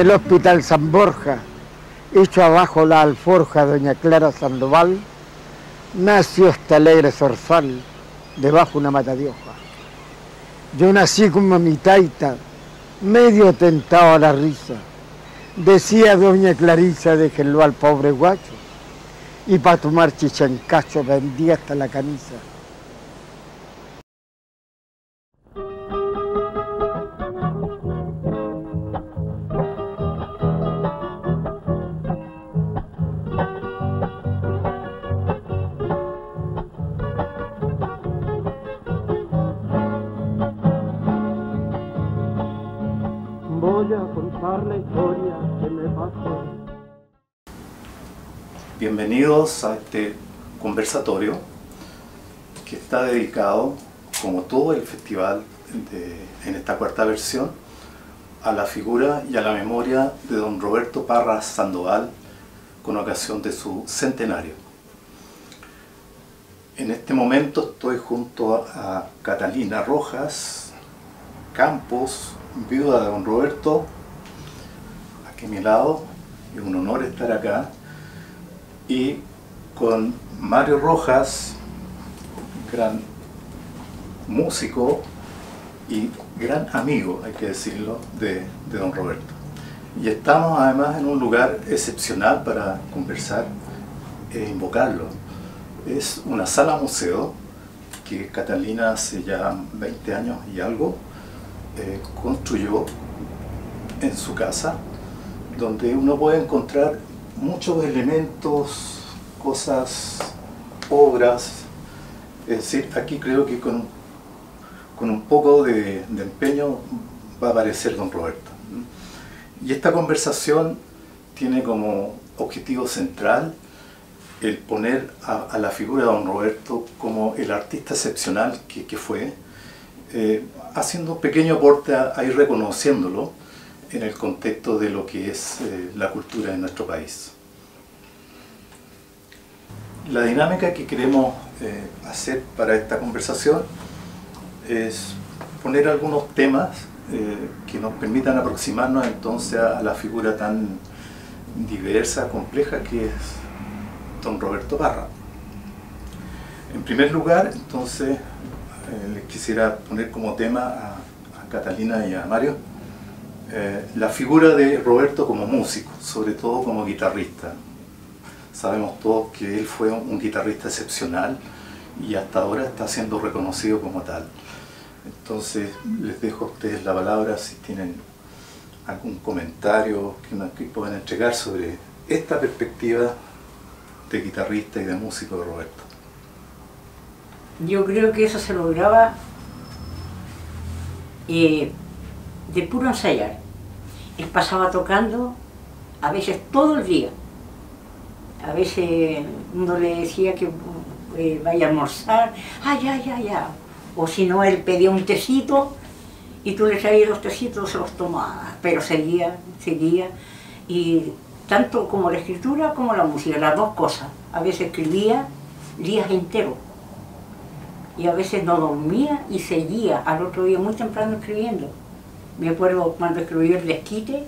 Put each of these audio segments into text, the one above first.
el Hospital San Borja, hecho abajo la alforja doña Clara Sandoval, nació esta alegre zorzal debajo una mata de hoja. Yo nací como mi taita, medio tentado a la risa. Decía doña Clarisa, déjenlo al pobre guacho. Y para tomar chichancacho vendía hasta la camisa. Bienvenidos a este conversatorio que está dedicado, como todo el festival en esta cuarta versión, a la figura y a la memoria de don Roberto Parra Sandoval con ocasión de su centenario. En este momento estoy junto a Catalina Rojas Campos, viuda de don Roberto, aquí a mi lado, es un honor estar acá y con Mario Rojas, gran músico y gran amigo, hay que decirlo, de, de don Roberto. Y estamos además en un lugar excepcional para conversar e invocarlo. Es una sala museo que Catalina hace ya 20 años y algo eh, construyó en su casa, donde uno puede encontrar muchos elementos, cosas, obras. Es decir, aquí creo que con, con un poco de, empeño va a aparecer don Roberto. Y esta conversación tiene como objetivo central el poner a, la figura de don Roberto como el artista excepcional que, fue, eh, haciendo un pequeño aporte a, a ir reconociéndolo en el contexto de lo que es eh, la cultura de nuestro país. La dinámica que queremos eh, hacer para esta conversación es poner algunos temas eh, que nos permitan aproximarnos entonces a, la figura tan diversa, compleja que es don Roberto Parra. En primer lugar, entonces, eh, les quisiera poner como tema a, a Catalina y a Mario eh, la figura de Roberto como músico, sobre todo como guitarrista. Sabemos todos que él fue un, guitarrista excepcional y hasta ahora está siendo reconocido como tal. Entonces, les dejo a ustedes la palabra si tienen algún comentario que nos puedan entregar sobre esta perspectiva de guitarrista y de músico de Roberto. Yo creo que eso se lograba eh, de puro ensayar. Él pasaba tocando a veces todo el día. A veces uno le decía que eh, vaya a almorzar, ay, ay, ay, ay. O si no, él pedía un tecito y tú le traías los tecitos, se los tomaba. Pero seguía, seguía. Y tanto como la escritura como la música, las dos cosas. A veces escribía días enteros y a veces no dormía y seguía al otro día muy temprano escribiendo. Me acuerdo cuando escribió el desquite,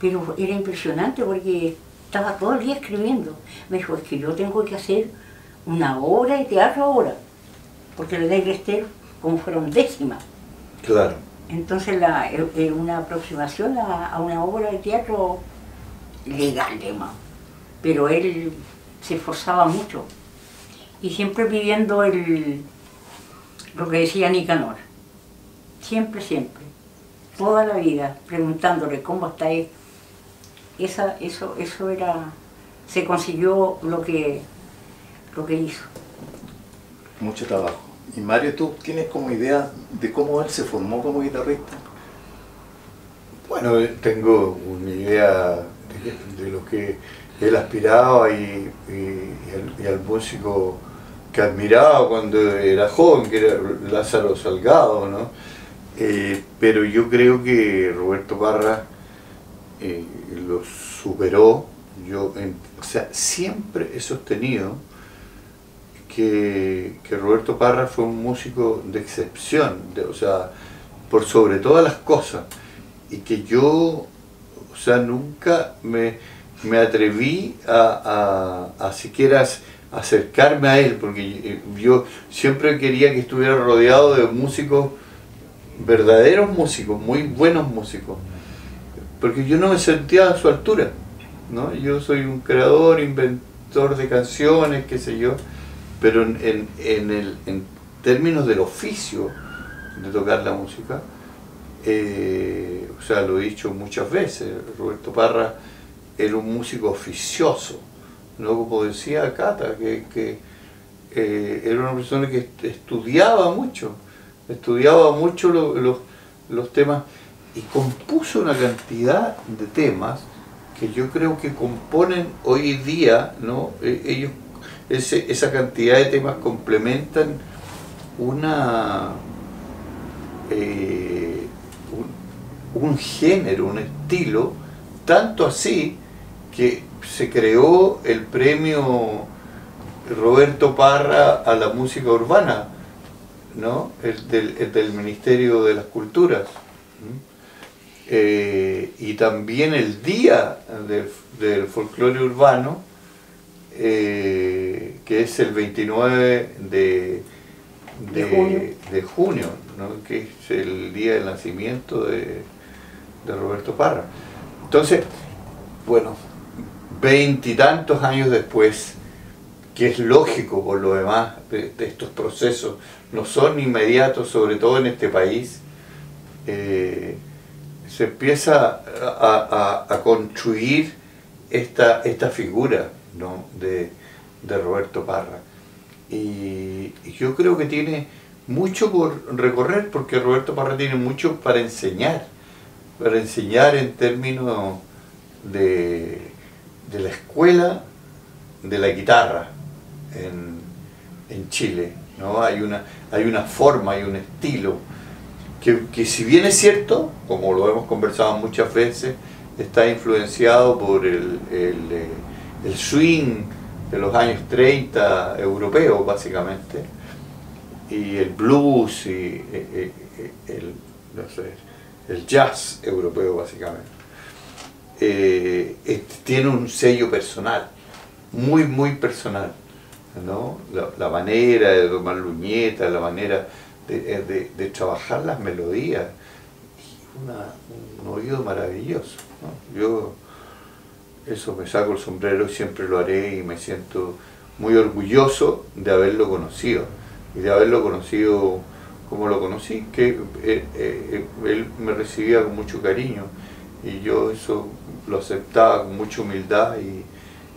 pero era impresionante porque estaba todo el día escribiendo. Me dijo, es que yo tengo que hacer una obra de teatro ahora, porque le da Esther como fueron décimas. Claro. Entonces la, eh, eh, una aproximación a, a una obra de teatro legal, además. Pero él se esforzaba mucho y siempre pidiendo el, lo que decía Nicanor. Siempre, siempre. Toda la vida preguntándole cómo está él. Esa, eso, eso era, se consiguió lo que, lo que hizo. Mucho trabajo. Y Mario, ¿tú tienes como idea de cómo él se formó como guitarrista? Bueno, tengo una idea de, de lo que él aspiraba y, y- y al, y al músico que admiraba cuando era joven, que era Lázaro Salgado, ¿no? Eh, pero yo creo que Roberto Parra eh, lo superó. Yo, en- o sea, siempre he sostenido que, que Roberto Parra fue un músico de excepción, o sea, por sobre todas las cosas, y que yo, o sea, nunca me, me atreví a, siquiera acercarme a él, porque yo siempre quería que estuviera rodeado de músicos, verdaderos músicos, muy buenos músicos, porque yo no me sentía a su altura, ¿no? Yo soy un creador, inventor de canciones, qué sé yo, pero en, en, el, en términos del oficio de tocar la música, eh, o sea, lo he dicho muchas veces, Roberto Parra era un músico oficioso, ¿no? como decía Cata, que, eh, era una persona que estudiaba mucho, estudiaba mucho los temas y compuso una cantidad de temas que yo creo que componen hoy día, ¿no? E, ellos, esa cantidad de temas complementan una, eh, un, género, un estilo, tanto así que se creó el premio Roberto Parra a la música urbana, ¿no? el, del, Ministerio de las Culturas. Eh, y también el Día del, Folclore Urbano, eh, que es el 29 de, de, junio, que es el día del nacimiento de, Roberto Parra. Entonces, bueno, veintitantos años después, que es lógico por lo demás de, estos procesos, no son inmediatos, sobre todo en este país, eh, se empieza a, construir esta, esta figura de, de Roberto Parra. Y, yo creo que tiene mucho por recorrer porque Roberto Parra tiene mucho para enseñar, para enseñar en términos de, la escuela de la guitarra en, Chile. ¿No? Hay, una, hay una forma, hay un estilo que, si bien es cierto, como lo hemos conversado muchas veces, está influenciado por el, el, eh, el swing, de los años 30 europeos básicamente, y el blues y eh, eh, el, el jazz europeo básicamente. tiene un sello personal, muy, muy personal. ¿No? La, manera de tomar luñetas, la manera de, trabajar las melodías, y un oído maravilloso. Yo eso me saco el sombrero y siempre lo haré y me siento muy orgulloso de haberlo conocido y de haberlo conocido como lo conocí, que eh, eh, él me recibía con mucho cariño y yo eso lo aceptaba con mucha humildad y,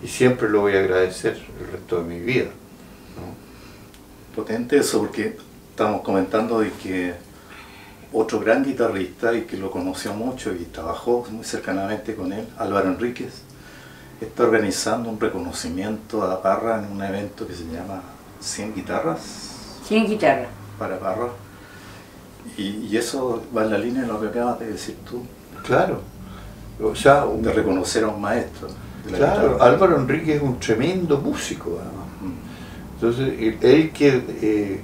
siempre lo voy a agradecer el resto de mi vida. Potente eso porque estamos comentando de que otro gran guitarrista y que lo conoció mucho y trabajó muy cercanamente con él, Álvaro Enríquez, está organizando un reconocimiento a Parra en un evento que se llama 100 guitarras. 100 guitarras. Para Parra. Y, eso va en la línea de lo que acabas de decir tú. Claro. O sea, de reconocer a un maestro. Claro, Álvaro Enrique es un tremendo músico además. Entonces, él que, eh,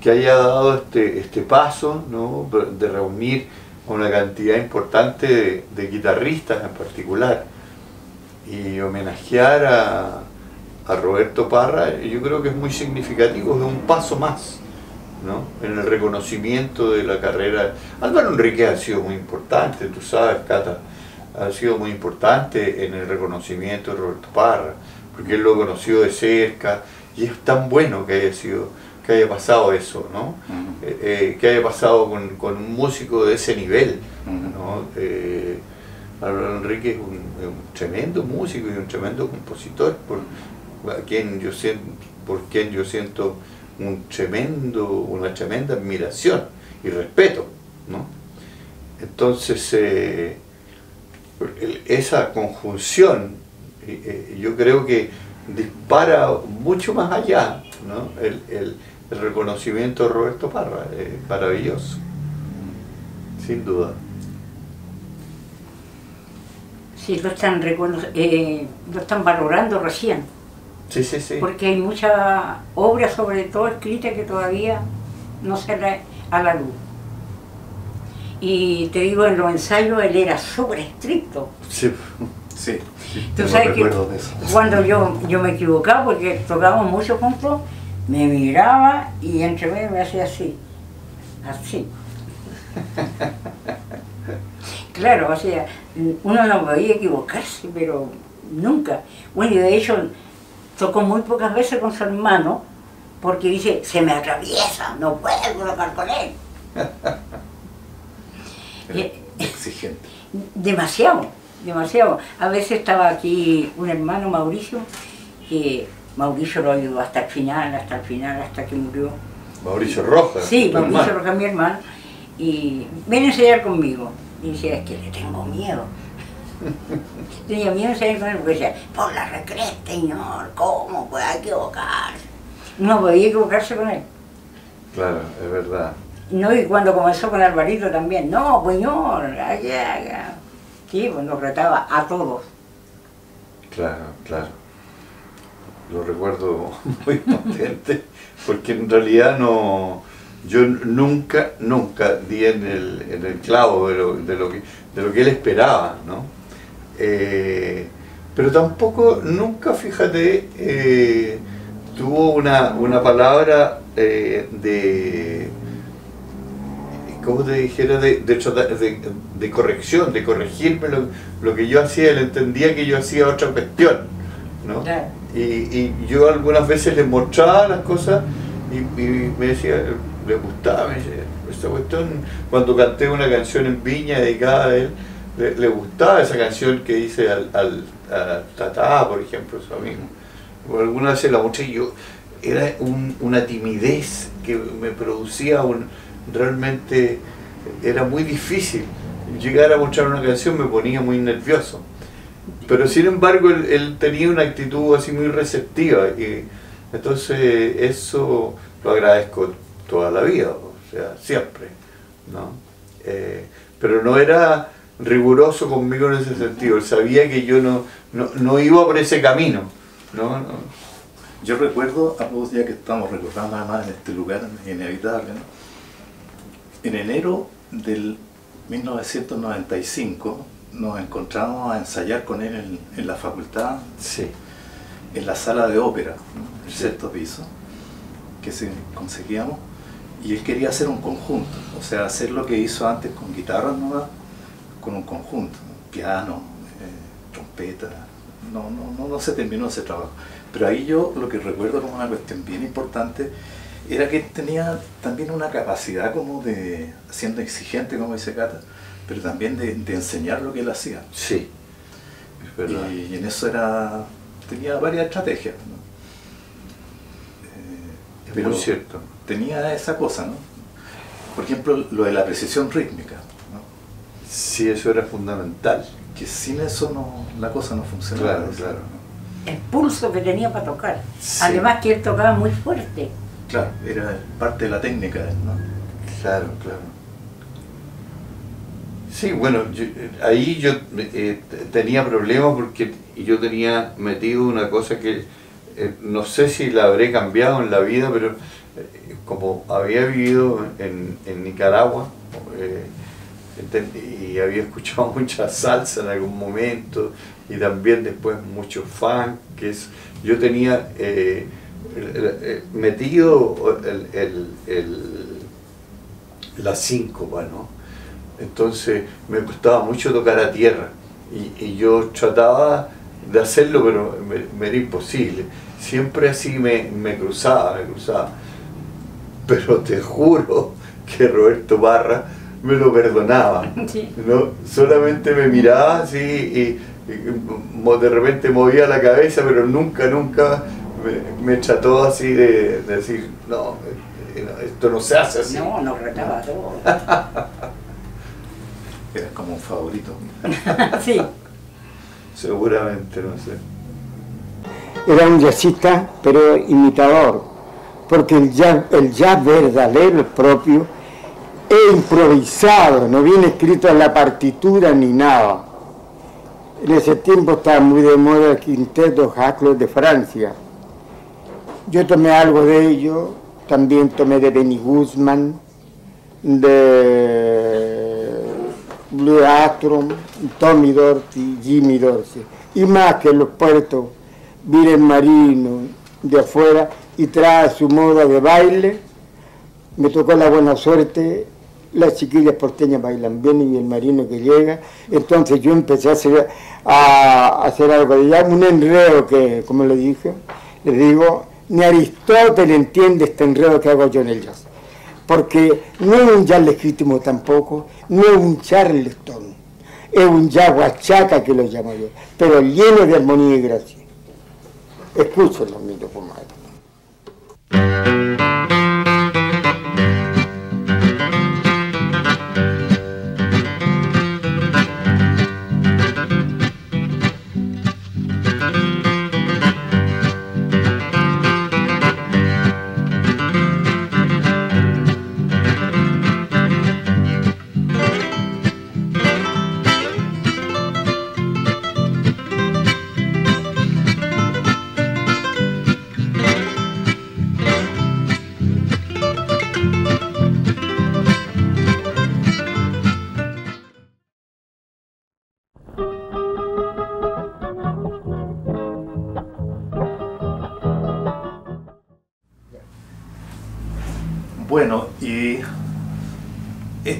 que haya dado este, este paso ¿no? de reunir una cantidad importante de, de guitarristas en particular, y homenajear a, Roberto Parra, yo creo que es muy significativo, es un paso más ¿no? en el reconocimiento de la carrera. Álvaro Enrique ha sido muy importante, tú sabes, Cata, ha sido muy importante en el reconocimiento de Roberto Parra, porque él lo conoció de cerca y es tan bueno que haya sido que haya pasado eso, ¿no? Eh, eh, que haya pasado con, un músico de ese nivel, ¿no? Eh, Álvaro Enrique es un, tremendo músico y un tremendo compositor por quien yo siento, por quien yo siento un tremendo, una tremenda admiración y respeto. ¿no? Entonces, eh, esa conjunción eh, yo creo que dispara mucho más allá ¿no? el, reconocimiento de Roberto Parra, maravilloso, sin duda. Sí, lo están, eh, lo están valorando recién. Sí, sí, sí. Porque hay mucha obra, sobre todo escrita, que todavía no se a la luz. Y te digo, en los ensayos él era súper estricto. Sí. Sí, Tú sabes que cuando yo, yo me equivocaba, porque tocábamos mucho juntos, me miraba y entre medio me hacía así, así. Claro, o sea, uno no podía equivocarse, pero nunca. Bueno, y de hecho tocó muy pocas veces con su hermano, porque dice, se me atraviesa, no puedo tocar con él. Era Y- exigente. Demasiado, demasiado. A veces estaba aquí un hermano, Mauricio, que Mauricio lo ayudó hasta el final, hasta el final, hasta que murió. Mauricio Rojas. Sí, Mauricio hermano. Rojas, mi hermano, y ven a ensayar conmigo. Y decía, es que le tengo miedo. Tenía miedo de ensayar con él porque decía, por la recreta, señor, ¿cómo puede equivocarse? No podía equivocarse con él. Claro, es verdad. No, y cuando comenzó con Alvarito también, no, señor, allá, allá. Sí, pues nos retaba a todos. Claro, claro. Lo recuerdo muy potente, porque en realidad no, yo nunca, nunca di en el, en el clavo de lo, de lo que, de lo que él esperaba, ¿no? Eh, pero tampoco, nunca, fíjate, eh, tuvo una, una palabra eh, de, ¿cómo te dijera? De, de, de- de corrección, de corregirme lo, lo que yo hacía, él entendía que yo hacía otra cuestión, ¿no? Claro. Y, y yo algunas veces le mostraba las cosas y, y me decía, le gustaba, me decía, esa cuestión, cuando canté una canción en Viña dedicada a él, le, le gustaba esa canción que hice al, al a Tatá, por ejemplo, su amigo. O alguna vez se la mostré y yo, era un- una timidez que me producía un, realmente, era muy difícil. Llegar a mostrar una canción me ponía muy nervioso. Pero sin embargo él, tenía una actitud así muy receptiva y entonces eso lo agradezco toda la vida, o sea, siempre, ¿no? Eh, pero no era riguroso conmigo en ese sentido, él sabía que yo no, no, no iba por ese camino, ¿no? Yo recuerdo, a todos ya que estamos recordando además en este lugar inevitable, ¿no? En enero del 1995 nos encontramos a ensayar con él en, en la facultad, Sí, en la sala de ópera, el Sí. sexto piso, que se conseguíamos, y él quería hacer un conjunto, o sea, hacer lo que hizo antes con guitarras nomás, con un conjunto, ¿no? piano, eh, trompeta, no, no, no, no se terminó ese trabajo. Pero ahí yo lo que recuerdo como una cuestión bien importante era que él tenía también una capacidad como de, siendo exigente como dice Cata, pero también de, de enseñar lo que él hacía. sí. Y, y en eso era tenía varias estrategias. ¿no? Eh, Es pero muy cierto. tenía esa cosa, ¿no? Por ejemplo, lo de la precisión rítmica, ¿no? Sí, eso era fundamental. que sin eso no, la cosa no funcionaba. Claro, ¿no? claro. El pulso que tenía para tocar. Sí. Además que él tocaba muy fuerte. Claro, era parte de la técnica, ¿no? Claro, claro. Sí, bueno, ahí yo eh, tenía problemas porque yo tenía metido una cosa que eh, no sé si la habré cambiado en la vida, pero eh, como había vivido en, en Nicaragua y había escuchado mucha salsa en algún momento y también después mucho funk, que es, yo tenía metido el, el- el- la síncopa, ¿no? Entonces me costaba mucho tocar a tierra y, y yo trataba de hacerlo, pero me, me era imposible. Siempre así me, me cruzaba, me cruzaba. Pero te juro que Roberto Barra me lo perdonaba. Sí. ¿no? Solamente me miraba así y, de repente movía la cabeza, pero nunca, nunca me, me trató así de, de decir, no, eh, no, esto no se hace así. No, nos retaba a todos. Era como un favorito. sí. Seguramente, no sé. Era un jazzista, pero imitador, porque el jazz, el jazz verdadero, el propio, es improvisado, no viene escrito en la partitura ni nada. En ese tiempo estaba muy de moda el quinteto Jacques de Francia. Yo tomé algo de ello, también tomé de Benny Guzman, de Louis Armstrong, Tommy Dorsey, Jimmy Dorsey. Y más que los puertos el marino de afuera y trae su moda de baile. Me tocó la buena suerte, las chiquillas porteñas bailan bien y el marino que llega. Entonces yo empecé a hacer, algo de ya, un enredo que, como le dije, le digo, ni Aristóteles entiende este enredo que hago yo en el jazz. Porque no es un jazz legítimo tampoco, no es un charleston, es un jazz guachaca que lo llamo yo, pero lleno de armonía y gracia. Escúchenlo, mi comadre.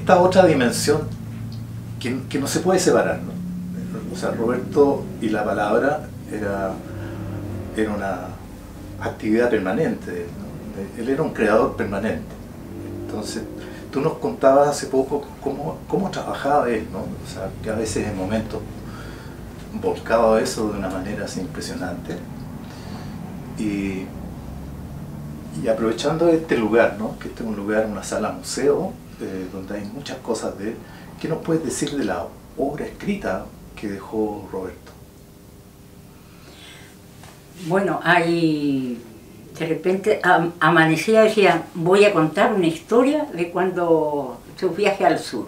Esta otra dimensión que, no se puede separar. O sea, Roberto y la palabra era, era una actividad permanente, él era un creador permanente. Entonces, tú nos contabas hace poco cómo, cómo trabajaba él, ¿no? O sea, que a veces en momentos volcaba eso de una manera así impresionante. Y, y aprovechando este lugar, ¿no? que este es un lugar, una sala museo, eh, donde hay muchas cosas de él, ¿qué nos puedes decir de la obra escrita que dejó Roberto? Bueno, hay, de repente am- amanecía y decía, voy a contar una historia de cuando su viaje al sur.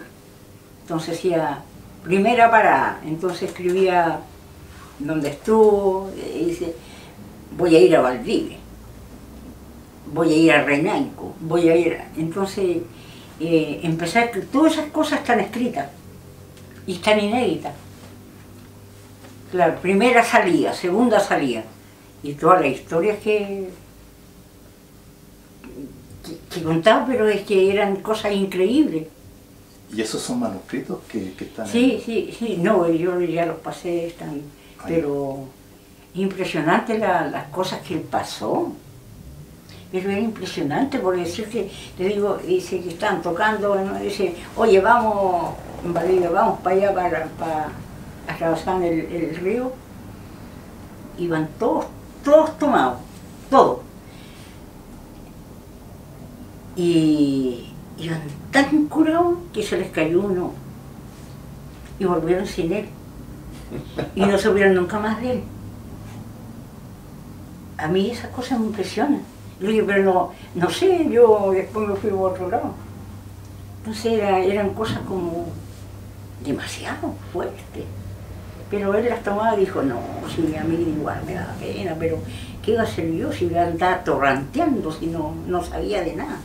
Entonces decía, primera parada, entonces escribía donde estuvo, dice, voy a ir a Valdivia, voy a ir a Renaico, voy a ir, a-". entonces eh, empezar, todas esas cosas están escritas y están inéditas. Claro, primera salida, segunda salida. Y todas las historias que, que, que contaba, pero es que eran cosas increíbles. ¿Y esos son manuscritos que, que están Sí, en- sí, sí, no, yo ya los pasé, están, pero impresionante la- las cosas que él pasó. Pero era impresionante por decir que, le digo, dice que están tocando, dice, oye, vamos, Valdivia, vamos para allá, para, para atravesar el, río. Iban todos, todos tomados, todos. Y iban tan curados que se les cayó uno y volvieron sin él. Y no supieron nunca más de él. A mí esas cosas me impresionan. Pero no, no sé, yo después me fui por otro lado. Entonces era- eran cosas como demasiado fuertes. Pero él las tomaba y dijo, no, si a mí igual me da pena, pero ¿qué iba a hacer yo si iba a andar torranteando si no, no sabía de nada?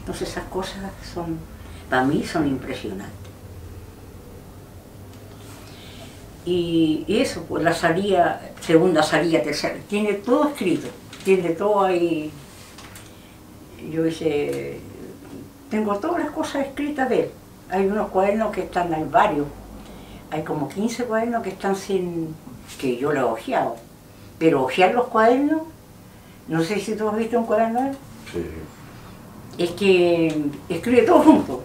Entonces esas cosas son, para mí son impresionantes. Y, y eso, pues la salida, segunda salida, tercera, tiene todo escrito, tiene todo ahí. Yo hice, tengo todas las cosas escritas de él. Hay unos cuadernos que están, hay varios, hay como 15 cuadernos que están sin, que yo lo he ojeado. Pero ojear los cuadernos, no sé si tú has visto un cuaderno de él, Sí. es que escribe todo junto.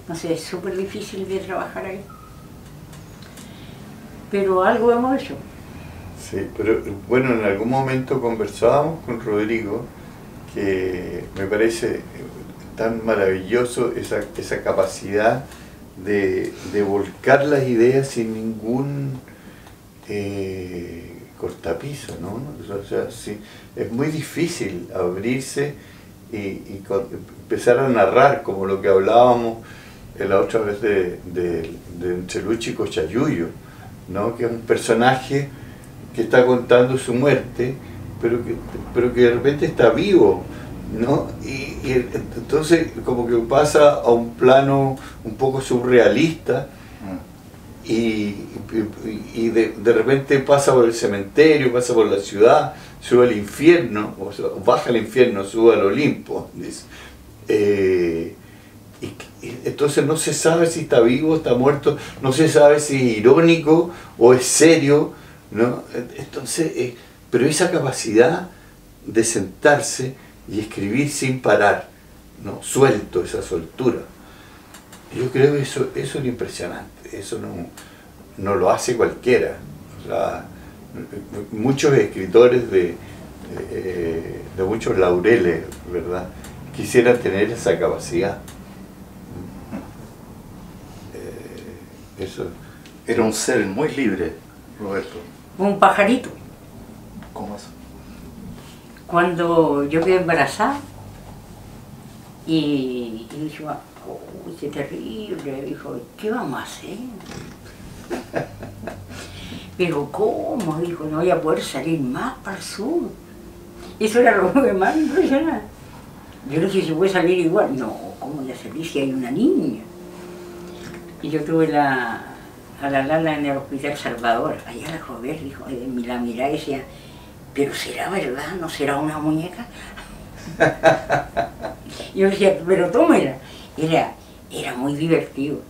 Entonces es súper difícil de trabajar ahí. Pero algo hemos hecho. Sí, pero bueno, en algún momento conversábamos con Rodrigo que me parece tan maravilloso esa, esa capacidad de, de volcar las ideas sin ningún eh, cortapiso, ¿no? O sea, sí, es muy difícil abrirse y, y empezar a narrar, como lo que hablábamos la otra vez de, de, de Encheluchi Cochayuyo, ¿no? que es un personaje que está contando su muerte, pero que, pero que de repente está vivo ¿no? Y, y entonces como que pasa a un plano un poco surrealista Mm. y, y- y de, de repente pasa por el cementerio, pasa por la ciudad, sube al infierno, o sea, baja al infierno, sube al Olimpo, dice. Eh, y, y entonces no se sabe si está vivo, está muerto, no se sabe si es irónico o es serio, ¿no? Entonces, eh, pero esa capacidad de sentarse y escribir sin parar, ¿no? Suelto, esa soltura. Yo creo que eso, eso es impresionante, eso no, no lo hace cualquiera. Muchos escritores de, de, de muchos laureles, ¿verdad? Quisieran tener esa capacidad. Eh, eso, Era un ser muy libre, Roberto. Un pajarito. ¿Cómo es? Cuando yo quedé embarazada y, y dije, uy, qué terrible, dijo, ¿qué vamos a hacer? Pero ¿cómo? Dijo, no voy a poder salir más para el sur. Eso era lo que más me impresionaba. Yo le dije, ¿se puede salir igual? No, ¿cómo voy a salir si hay una niña? Y yo tuve la, a la Lala en el Hospital Salvador. Allá la joven dijo, eh, la miraba y decía, ¿pero será verdad? ¿No será una muñeca? Yo decía, pero tómela. Era, era muy divertido.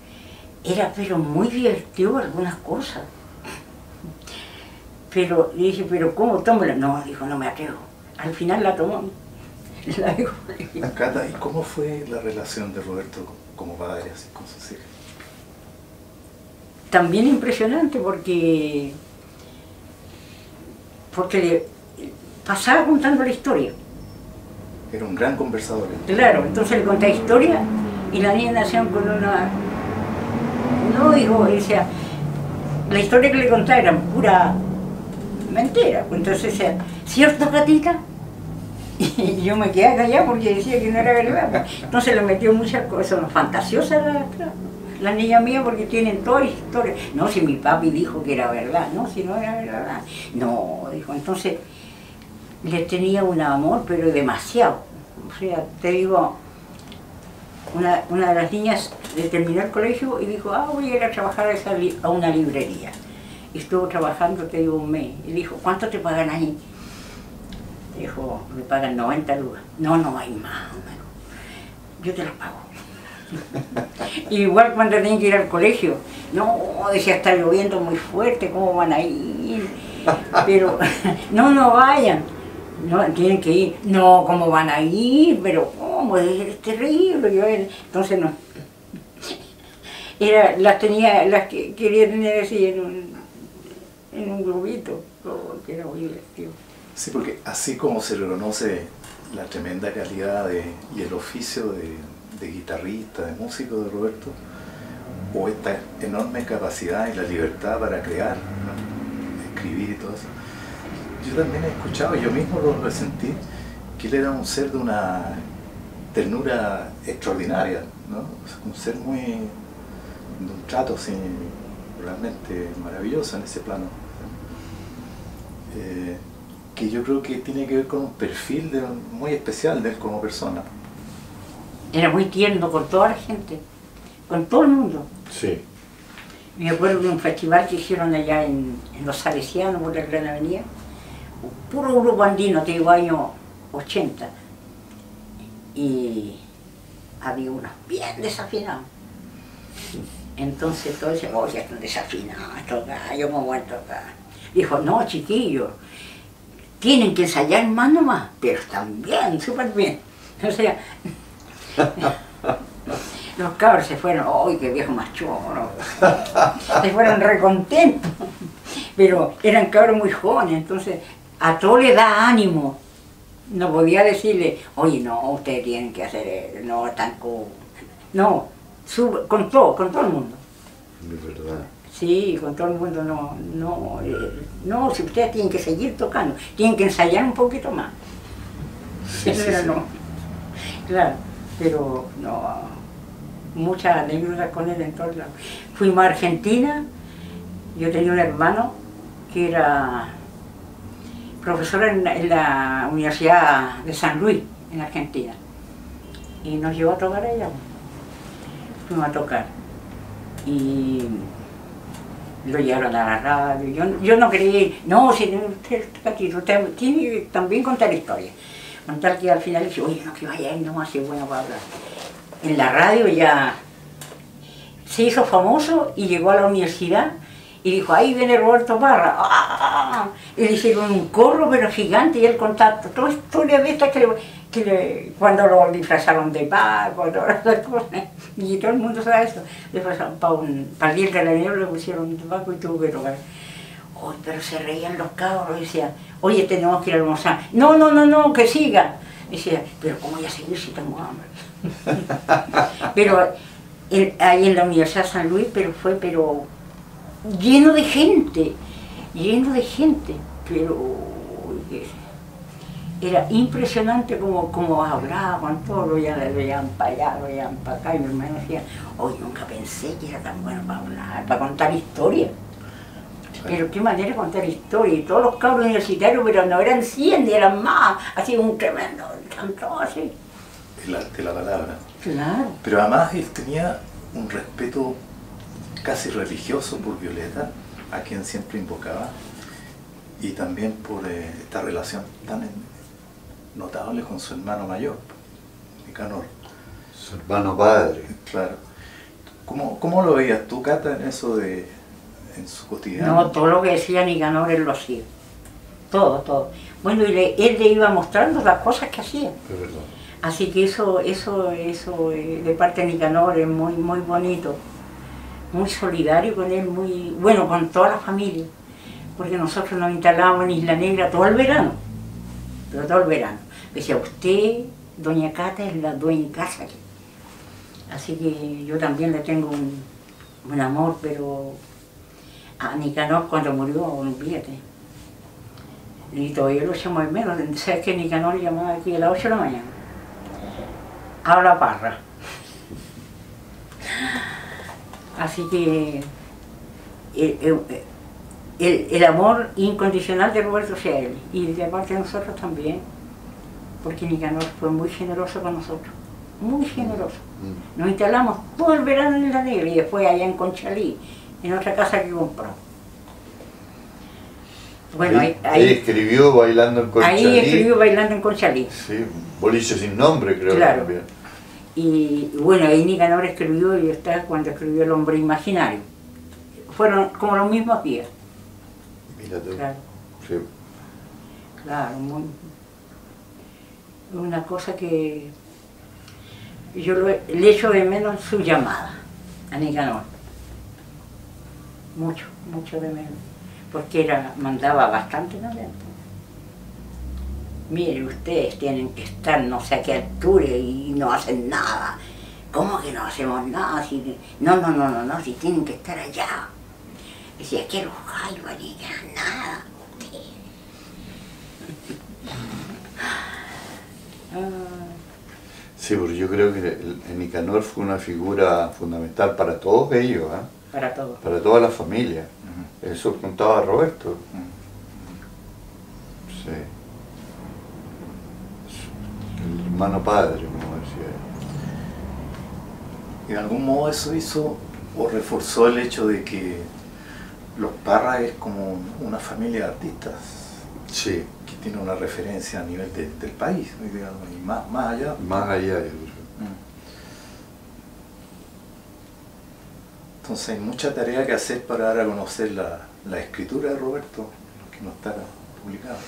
Era pero muy divertido algunas cosas. Pero le dije, pero ¿cómo tómela? No, dijo, no me atrevo. Al final la tomó. La dejó. Cata, ¿y cómo fue la relación de Roberto como padre así con sus hijas? También impresionante porque, porque pasaba contando la historia. Era un gran conversador. Claro, entonces le conté historia y la niña nació con una... No, dijo, decía, la historia que le contaba era pura mentira. Entonces decía, ¿cierto, gatita? Y yo me quedé callada porque decía que no era verdad. Entonces le metió muchas cosas, fantasiosas la, la niña mía porque tienen toda historia. No, si mi papi dijo que era verdad, no, si no era verdad. No, dijo, entonces le tenía un amor, pero demasiado. O sea, te digo, una, una de las niñas terminó el colegio y dijo, ah, voy a ir a trabajar a, una librería. Estuvo trabajando, te digo, un mes. Y dijo, ¿cuánto te pagan ahí? Dijo, me pagan 90 lucas. No, no hay más. Yo te las pago. Igual cuando tenían que ir al colegio, no, decía, está lloviendo muy fuerte, ¿cómo van a ir? Pero, no, no vayan, no, tienen que ir, no, ¿cómo van a ir? Pero, ¿cómo? Es terrible, yo, entonces no. Era, las tenía, las que quería tener así en un, en un globito, oh, que era muy divertido. Sí, porque así como se reconoce la tremenda calidad de- y el oficio de, de guitarrista, de músico de Roberto, o esta enorme capacidad y la libertad para crear, escribir y todo eso, yo también he escuchado, yo mismo lo resentí, que él era un ser de una ternura extraordinaria, ¿no? Un ser muy, de un trato realmente maravilloso en ese plano. Eh, que yo creo que tiene que ver con un perfil muy especial de él como persona. Era muy tierno con toda la gente, con todo el mundo. sí. Me acuerdo de un festival que hicieron allá en, en Los Salesianos, por la Gran Avenida. Puro grupo andino, te digo, año 80. Y había unos bien desafinados. Entonces todos decían, oh, ya están desafinados gallos, ¿cómo van a tocar? Dijo, no, chiquillos, tienen que ensayar más nomás, pero están bien, súper bien. O sea, los cabros se fueron, ¡ay, qué viejo más choro! se fueron recontentos. Pero eran cabros muy jóvenes, entonces a todo le da ánimo. No podía decirle, oye, no, ustedes tienen que hacer, eh, no, están con... No, sub- con todo, con todo el mundo. De verdad. Sí, con todo el mundo, no, no, eh, no, si ustedes tienen que seguir tocando, tienen que ensayar un poquito más. Sí, Eso sí, era sí. no. Claro, pero no, muchas anécdotas con él en todos lados. Fuimos a Argentina, yo tenía un hermano que era profesor en, la- Universidad de San Luis, en Argentina. Y nos llevó a tocar allá. Fuimos a tocar. Y lo llevaron a la radio. Yo, yo no creí, no, si usted está aquí, usted tiene también contar historias. Contar que al final dice, oye, no, que vaya él nomás, es bueno para hablar. En la radio ya se hizo famoso y llegó a la universidad y dijo, ahí viene Roberto Parra. ¡Ah! Y le hicieron un corro, pero gigante, y el contacto, toda historia de esta que, le, cuando lo disfrazaron de Paco, todas las cosas, y todo el mundo sabe eso. Disfrazaron para, un, para el día del le pusieron Paco y tuvo que tocar. Uy, pero se reían los cabros y decían, oye, tenemos que ir a almorzar. No, no, no, no, que siga. Decía, pero ¿cómo voy a seguir si tengo hambre? pero el- ahí en la Universidad de San Luis, pero fue pero lleno de gente, lleno de gente, pero era impresionante como, como hablaba con todo, lo lo veían para allá, lo veían para acá, y mi hermano decía, hoy nunca pensé que era tan bueno para hablar, para contar historias. Pero qué manera de contar historias, y todos los cabros universitarios, pero no eran 100, eran más, así un tremendo, tanto así. El arte de la palabra. Claro. Pero además él tenía un respeto casi religioso por Violeta, a quien siempre invocaba, y también por eh, esta relación tan notable con su hermano mayor, Nicanor. Su hermano padre. Claro. ¿Cómo, cómo lo veías tú, Cata, en eso de en su cotidiano? No, todo lo que decía Nicanor él lo hacía. Todo, todo. Bueno, y le- él le iba mostrando las cosas que hacía. Es verdad. Así que eso, eso, eso eh, de parte de Nicanor es muy, muy bonito. Muy solidario con él, muy, bueno, con toda la familia. Porque nosotros nos instalábamos en Isla Negra todo el verano. Pero todo el verano. Decía, usted, doña Cata, es la dueña de casa aquí. Así que yo también le tengo un, un amor, pero a Nicanor cuando murió, olvídate. Y todavía lo llamo de menos. ¿Sabes que Nicanor llamaba aquí a las 8 de la mañana? Habla parra. Así que el, el- el- el amor incondicional de Roberto hacia él y de parte de nosotros también, porque Nicanor fue muy generoso con nosotros, muy generoso. Mm. Nos instalamos todo el verano en la negra y después allá en Conchalí, en otra casa que compró. Bueno, ahí, Ahí, ahí ahí, escribió bailando en Conchalí. ahí escribió bailando en Conchalí. Sí, boliche sin nombre creo Claro. también. Y bueno, ahí Nicanor escribió y está cuando escribió El hombre imaginario. Fueron como los mismos días. Mira tú. Claro, Sí. claro, muy- una cosa que yo lo- le echo de menos su llamada a Nicanor. Mucho, mucho de menos. Porque era, mandaba bastante también. Mire, ustedes tienen que estar no sé a qué altura y no hacen nada. ¿Cómo que no hacemos nada? Si, no, no, no, no, no, si tienen que estar allá. Decía, que los ni nada. Ah, Sí, porque yo creo que Nicanor fue una figura fundamental para todos ellos, ¿ah? Para todo. para toda la familia. Ujú. Eso contaba Roberto. Sí. El hermano padre, como decía él. Y de algún modo eso hizo o reforzó el hecho de que los Parra es como un- una familia de artistas Sí, que tiene una referencia a nivel de- del país, digamos, y más, más allá. más allá yo creo. Mm. Entonces hay mucha tarea que hacer para dar a conocer la, la escritura de Roberto, que no está publicada.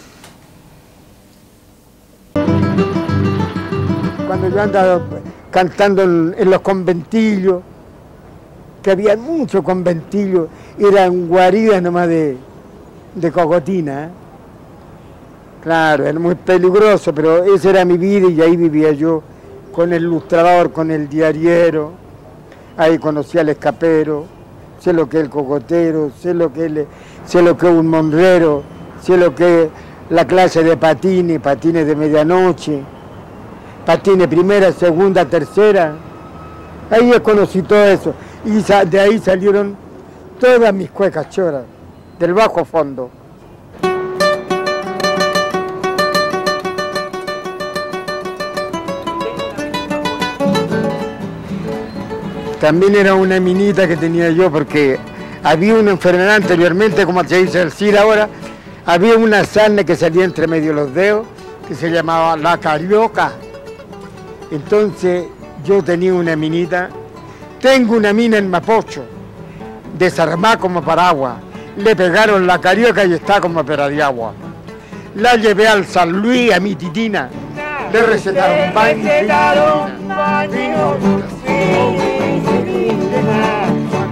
Cuando yo andaba cantando en, los conventillos, que había muchos conventillos, eran guaridas nomás de, de cocotina. ¿eh? Claro, era muy peligroso, pero esa era mi vida y ahí vivía yo, con el ilustrador, con el diariero. Ahí conocí al escapero, sé lo que es el cocotero, sé lo que es, sé lo que es un monrero, sé lo que es la clase de patines, patines de medianoche patines primera, segunda, tercera. Ahí conocí todo eso. Y de ahí salieron todas mis cuecas choras, del bajo fondo. También era una minita que tenía yo porque había una enfermedad anteriormente, como se dice decir ahora, había una sarna que salía entre medio de los dedos que se llamaba la carioca. Entonces yo tenía una minita, tengo una mina en Mapocho, desarmada como paraguas, le pegaron la carioca y está como pera de agua. La llevé al San Luis a mi titina, le recetaron baño.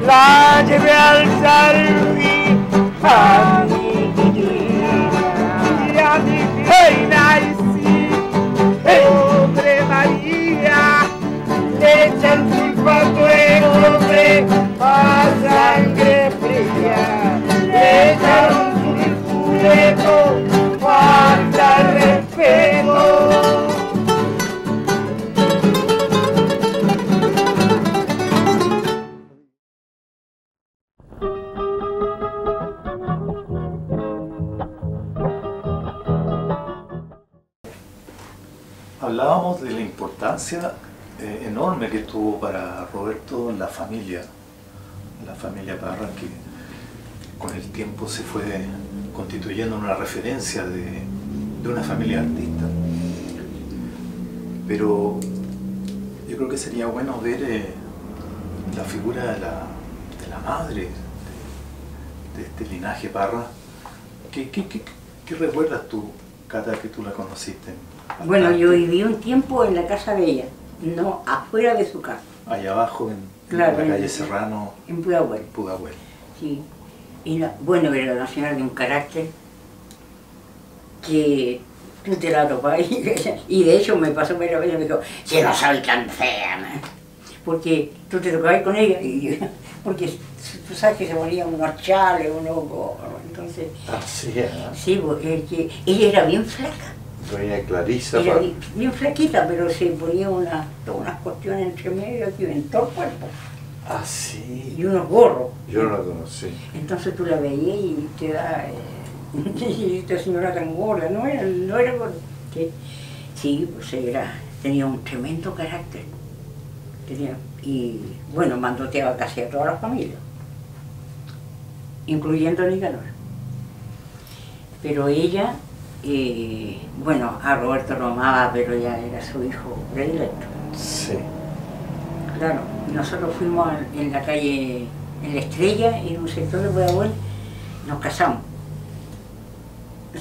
La llevé al San Luis a mi y a mi reina y sí, pobre María, le echa el sulfato de cobre a sangre fría, le sulfureto, falta importancia eh, enorme que tuvo para Roberto la familia, la familia Parra, que con el tiempo se fue constituyendo una referencia de, de una familia artista. Pero yo creo que sería bueno ver eh, la figura de la, de la madre de, este linaje Parra. ¿Qué, qué, qué, qué recuerdas tú, Cata, que tú la conociste? Bueno, yo viví un tiempo en la casa de ella, no afuera de su casa, Allá abajo, en, Claro, la calle Serrano, en Pudahuel. Pudahuel. Sí. Y la- bueno, era una señora de un carácter que tú te la topas y, y de hecho me pasó varias veces, me dijo, si no soy tan fea, man". porque tú te tocabas con ella y porque tú sabes que se ponían unos chales, unos gorros, entonces, Así es. sí, porque es que ella era bien flaca. Doña Clarisa. Era bien, bien flaquita, pero se ponía una, unas cuestiones entre medio aquí en todo el cuerpo Así. y unos gorros. Yo no la conocí. Entonces tú la veías y te da. eh, esta señora tan gorda, no era, no era gorda. que- Sí, pues era, tenía un tremendo carácter. Tenía, y bueno, mandoteaba casi a toda la familia, incluyendo a Nicanor. Pero ella, eh, bueno, a Roberto lo amaba, pero ya era su hijo predilecto. Sí. Claro, nosotros fuimos en la calle, en la Estrella, en un sector de Pudahuel, nos casamos.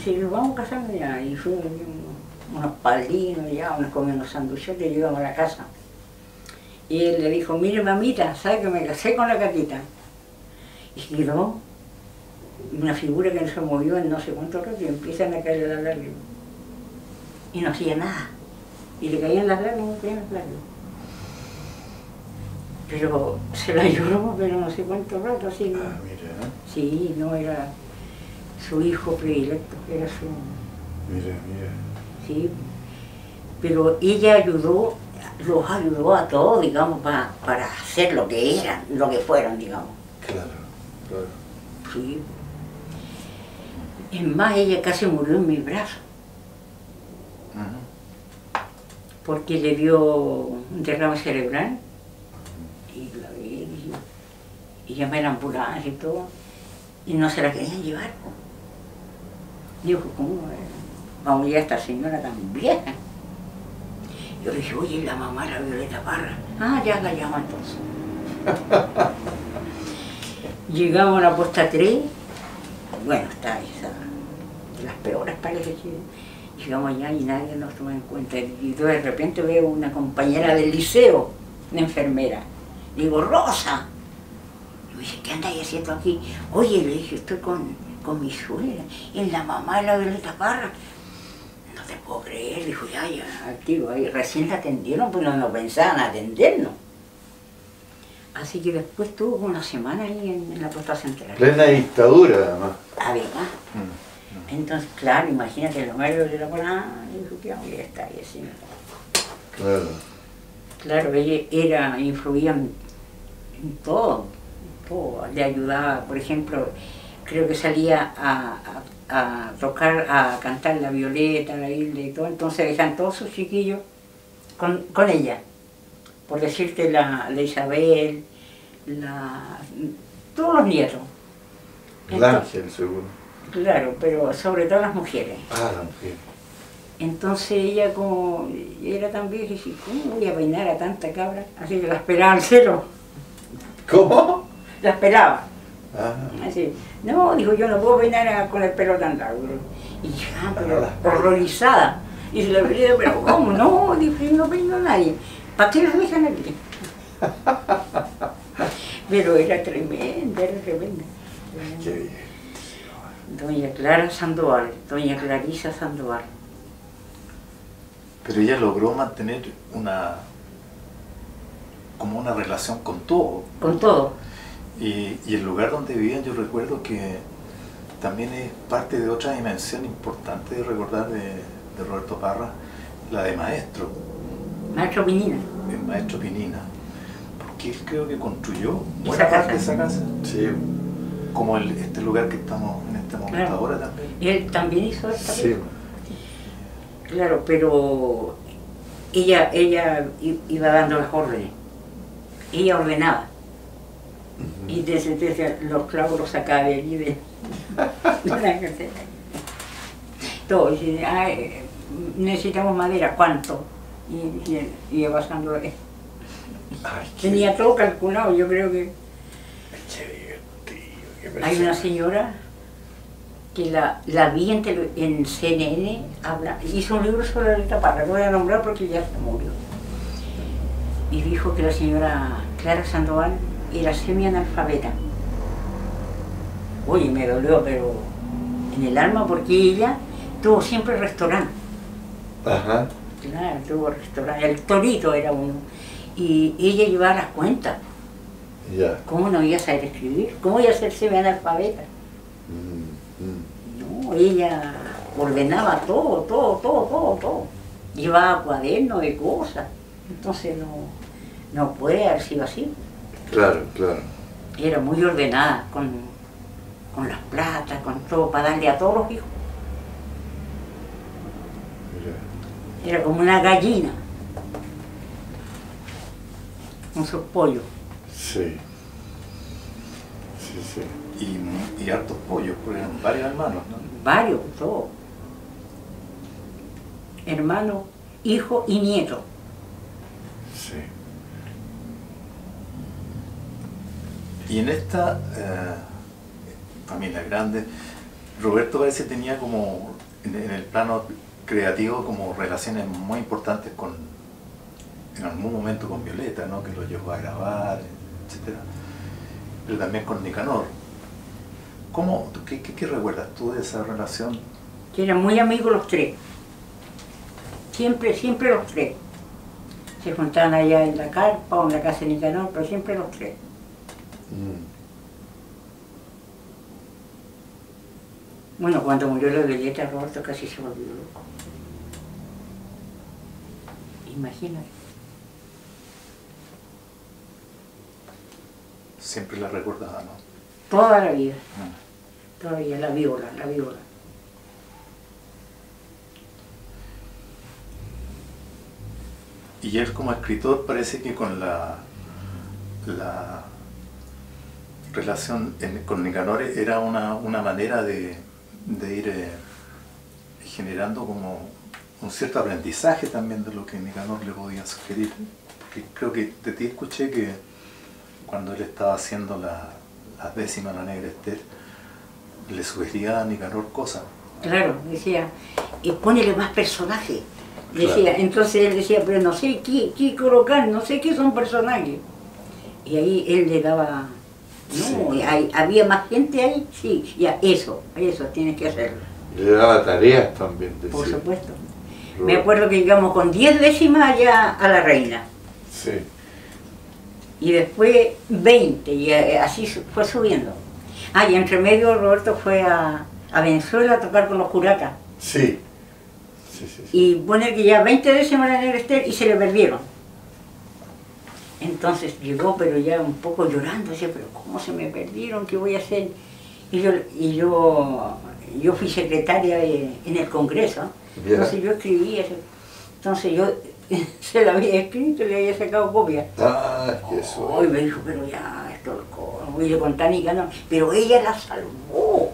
Sí, nos vamos casando ya, y fuimos un- unos paldinos ya, unos comimos unos sanduchotes y llegamos a la casa. Y él le dijo, mire mamita, ¿sabe que me casé con la catita? Y quedó una figura que no se movió en no sé cuánto rato y empiezan a caer las lágrimas. Y no hacía nada. Y le caían las lágrimas, le caían las lágrimas pero se la lloró, pero no sé cuánto rato, así, ¿no? Ah, mira, Sí, no era su hijo predilecto, era su... mira, mira. Sí, pero ella ayudó, los ayudó a todos, digamos, pa- para hacer lo que eran, lo que fueron, digamos. Claro, claro. Sí. Es más, ella casi murió en mis brazos, Ujú. porque le dio un derrame cerebral, y la vi, y, y llamé a la ambulancia y todo, y no se la querían llevar. Dijo, ¿cómo? eh? Vamos ya esta señora tan vieja. Yo le dije, oye, la mamá, la Violeta Parra. Ah, ya la llama entonces. Llegamos a la posta 3, bueno, está esa, las peores parece que llegamos allá y nadie nos toma en cuenta. Y de repente veo una compañera del liceo, una enfermera. Digo, Rosa. Y me dice, ¿qué andáis haciendo aquí? Oye, le dije, estoy con, con mi suegra, es la mamá de la Violeta Parra. No te puedo creer, dijo, ya, ya, activo, ahí recién la atendieron, pero no pensaban atendernos. Así que después tuvo una semana ahí en, en la posta central. Plena dictadura, además. Además, Mm. Entonces, claro, imagínate, la madre de la ya, ya está ahí así. Claro. Claro, ella era, influía en, en todo, en todo. Le ayudaba, por ejemplo, creo que salía a, a- a tocar, a cantar la violeta, la isla y todo, entonces dejan todos sus chiquillos con, con ella. por decirte la, la Isabel, la, todos los nietos. Ángel, seguro. Claro, pero sobre todo las mujeres. Ah, la mujer. Entonces ella como era tan vieja, y dice, ¿cómo voy a peinar a tanta cabra? Así que la esperaba al cero, ¿Cómo? la esperaba. Ah, Así, no, dijo, yo no puedo peinar a- con el pelo tan largo. Y ya, pero horrorizada. Y se le veía, pero ¿cómo? No, dijo, yo no peino a nadie. ¿Para qué los dejan aquí? Pero era tremenda, era tremenda. qué bien. Doña Clara Sandoval, doña Clarisa Sandoval. Pero ella logró mantener una como una relación con todo. Con todo. Y, y el lugar donde vivían yo recuerdo que también es parte de otra dimensión importante de recordar de, de Roberto Parra, la de maestro, Maestro Pinina. el maestro Pinina. Porque él creo que construyó Esa buena parte de casa. esa casa, Sí, como el- este lugar que estamos en este momento Claro. ahora también. Él también hizo esta sí. película. Claro, pero ella, ella iba dando las órdenes. Ella ordenaba. Y desde, desde los clavos los sacaba de allí de, la cartera. Todo. Y dice, "Ah, eh, necesitamos madera, ¿cuánto? Y, y, y iba pasando. eh. Ay, Tenía todo calculado, yo creo que. Hay una señora que la, la vi en, tele- en CNN, habla, hizo un libro sobre Rita Parra, lo voy a nombrar porque ya se murió. Y dijo que la señora Clara Sandoval era semi-analfabeta. Oye, me dolió, pero en el alma porque ella tuvo siempre restaurante. Ajá. Claro, tuvo restaurante. El Torito era uno. Y ella llevaba las cuentas. Ya. ¿Cómo no iba a saber escribir? ¿Cómo iba a ser semi-analfabeta? Mm, mm. No, ella ordenaba todo, todo, todo, todo, todo. Llevaba cuadernos de cosas. Entonces no, no puede haber sido así. Claro, claro. Era muy ordenada con, con las platas, con todo, para darle a todos los hijos. Era como una gallina con sus pollos. Sí. Sí, sí. Y, hartos pollos, porque eran varios hermanos, ¿no? Varios, todo. Hermano, hijo y nieto. Sí. Y en esta eh, familia grande, Roberto parece que tenía como, en, en el plano creativo, como relaciones muy importantes con, en algún momento con Violeta, ¿no? Que lo llevó a grabar, etc. Pero también con Nicanor. ¿Cómo, qué- qué recuerdas tú de esa relación? que eran muy amigos los tres. Siempre, siempre los tres. Se juntaban allá en la carpa o en la casa de Nicanor, pero siempre los tres. Mm. Bueno, cuando murió la Violeta, Roberto casi se volvió loco. Imagínate. Siempre la recordaba, ¿no? Toda la vida, Mm. todavía la viola, la viola. Y él como escritor parece que con la, la relación en- con Nicanor era una, una manera de, de ir eh, generando como un cierto aprendizaje también de lo que Nicanor le podía sugerir. Porque creo que de ti escuché que cuando él estaba haciendo la, las décimas, la negra Esther, le sugería a Nicanor cosas. Claro, decía, y ponele más personajes. Decía, Claro. entonces él decía, pero no sé qué, qué colocar, no sé qué son personajes. Y ahí él le daba, no, Sí. hay- había más gente ahí, sí, ya, eso, eso, tienes que hacerlo, Le daba tareas también, decía. por supuesto. Me acuerdo que llegamos con 10 décimas allá a la reina, Sí. Y después 20, y eh, así fue subiendo. Ah, y entre medio Roberto fue a, a Venezuela a tocar con los curacas. Sí. Sí, sí, sí. y poner que ya 20 décimas en el Esther y se le perdieron. Entonces llegó, pero ya un poco llorando, decía, pero ¿cómo se me perdieron? ¿Qué voy a hacer? Y yo, y yo, yo fui secretaria en el Congreso, entonces yo escribía, entonces yo se la había escrito y le había sacado copia. Ah, que eso. Hoy me dijo, pero ya, esto y le conté a Nicanor, pero ella la salvó.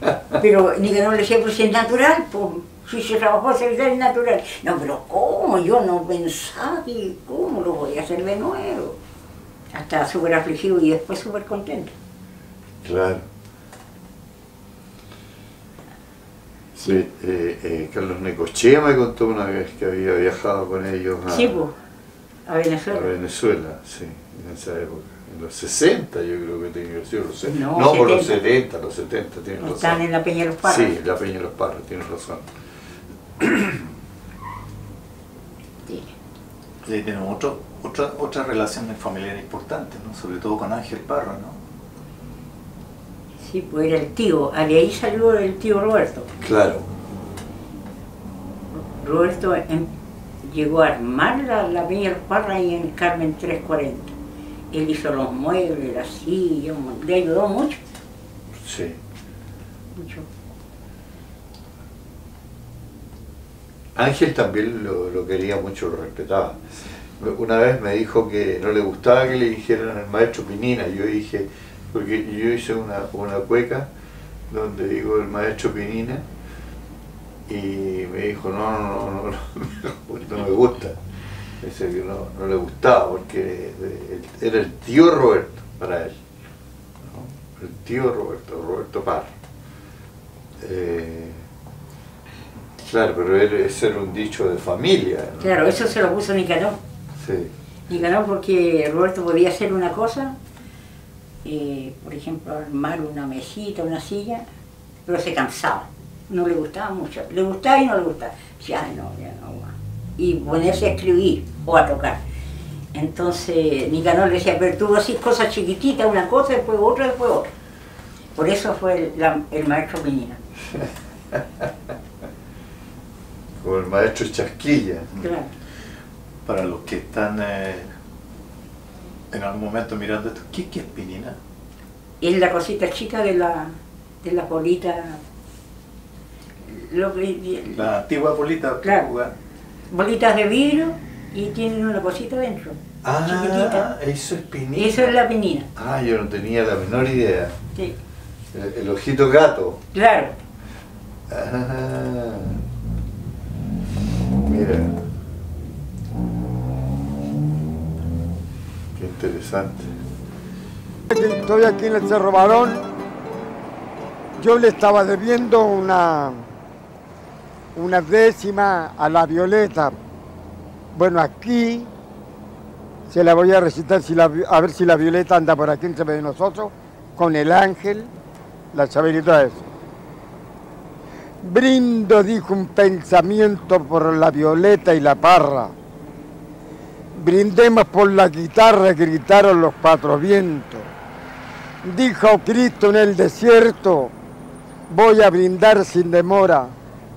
Pero Nicanor le decía, pues es natural, pues, si se trabajó secretario es natural. No, pero ¿cómo? Yo no pensaba que, ¿cómo lo voy a hacer de nuevo? Hasta súper afligido y después súper contento. Claro. Sí, eh, eh, Carlos Necochea me contó una vez que había viajado con ellos a, Sí, pues, a a Venezuela. Venezuela, sí, en esa época. En los 60 yo creo que tenía que ser, los se- No, no, por los 70. 70, los 70, tienes razón. Están en la Peña de los Parras. Sí, la Peña de los Parros, tienes razón. Sí. Y ahí tenemos otro, otra, otra relación familiar importante, ¿no? sobre todo con Ángel Parra. ¿no? Sí, pues era el tío. Ah, De ahí salió el tío Roberto. Claro, Roberto em- llegó a armar la, la los Parras ahí en Carmen 340. Él hizo los muebles, las sillas, le ayudó mucho, sí. mucho. Ángel también lo, lo quería mucho, lo respetaba. Una vez me dijo que no le gustaba que le dijeran al maestro Pinina. Yo dije, porque yo hice una, una cueca donde digo el maestro Pinina y me dijo, no, no, no, no, no, no me gusta. Dice que no, no le gustaba porque era el tío Roberto para él. ¿no? El tío Roberto, Roberto Parra. Eh, Claro, pero él- ese era un dicho de familia. ¿no? Claro, eso se lo puso Nicanor. Sí, Nicanor porque Roberto podía hacer una cosa, eh, por ejemplo, armar una mesita, una silla, pero se cansaba. No le gustaba mucho. Le gustaba y no le gustaba. "Ay, no, ya no. va". Y ponerse a escribir o a tocar. Entonces Nicanor le decía, pero tú haces cosas chiquititas, una cosa, después otra, después otra. Por eso fue el, la- el maestro Peñina. como el maestro Chasquilla. Claro. Para los que están eh, en algún momento mirando esto, ¿qué, qué es Pinina? Es la cosita chica de la, de la bolita. Lo que, La antigua bolita Claro. jugar. bolitas de vidrio y tienen una cosita dentro. chiquitita. Ah, eso es pinina. Eso es la pinina. Ah, yo no tenía la menor idea. Sí. El, el ojito gato. Claro. Ah, mira. Interesante. Estoy aquí en el Cerro Barón. Yo le estaba debiendo una, una décima a la Violeta. Bueno, aquí se la voy a recitar a ver si la Violeta anda por aquí entre de nosotros, con el ángel, la chabelita eso. Brindo, dijo un pensamiento por la Violeta y la Parra. Brindemos por la guitarra, gritaron los cuatro vientos. Dijo Cristo en el desierto, voy a brindar sin demora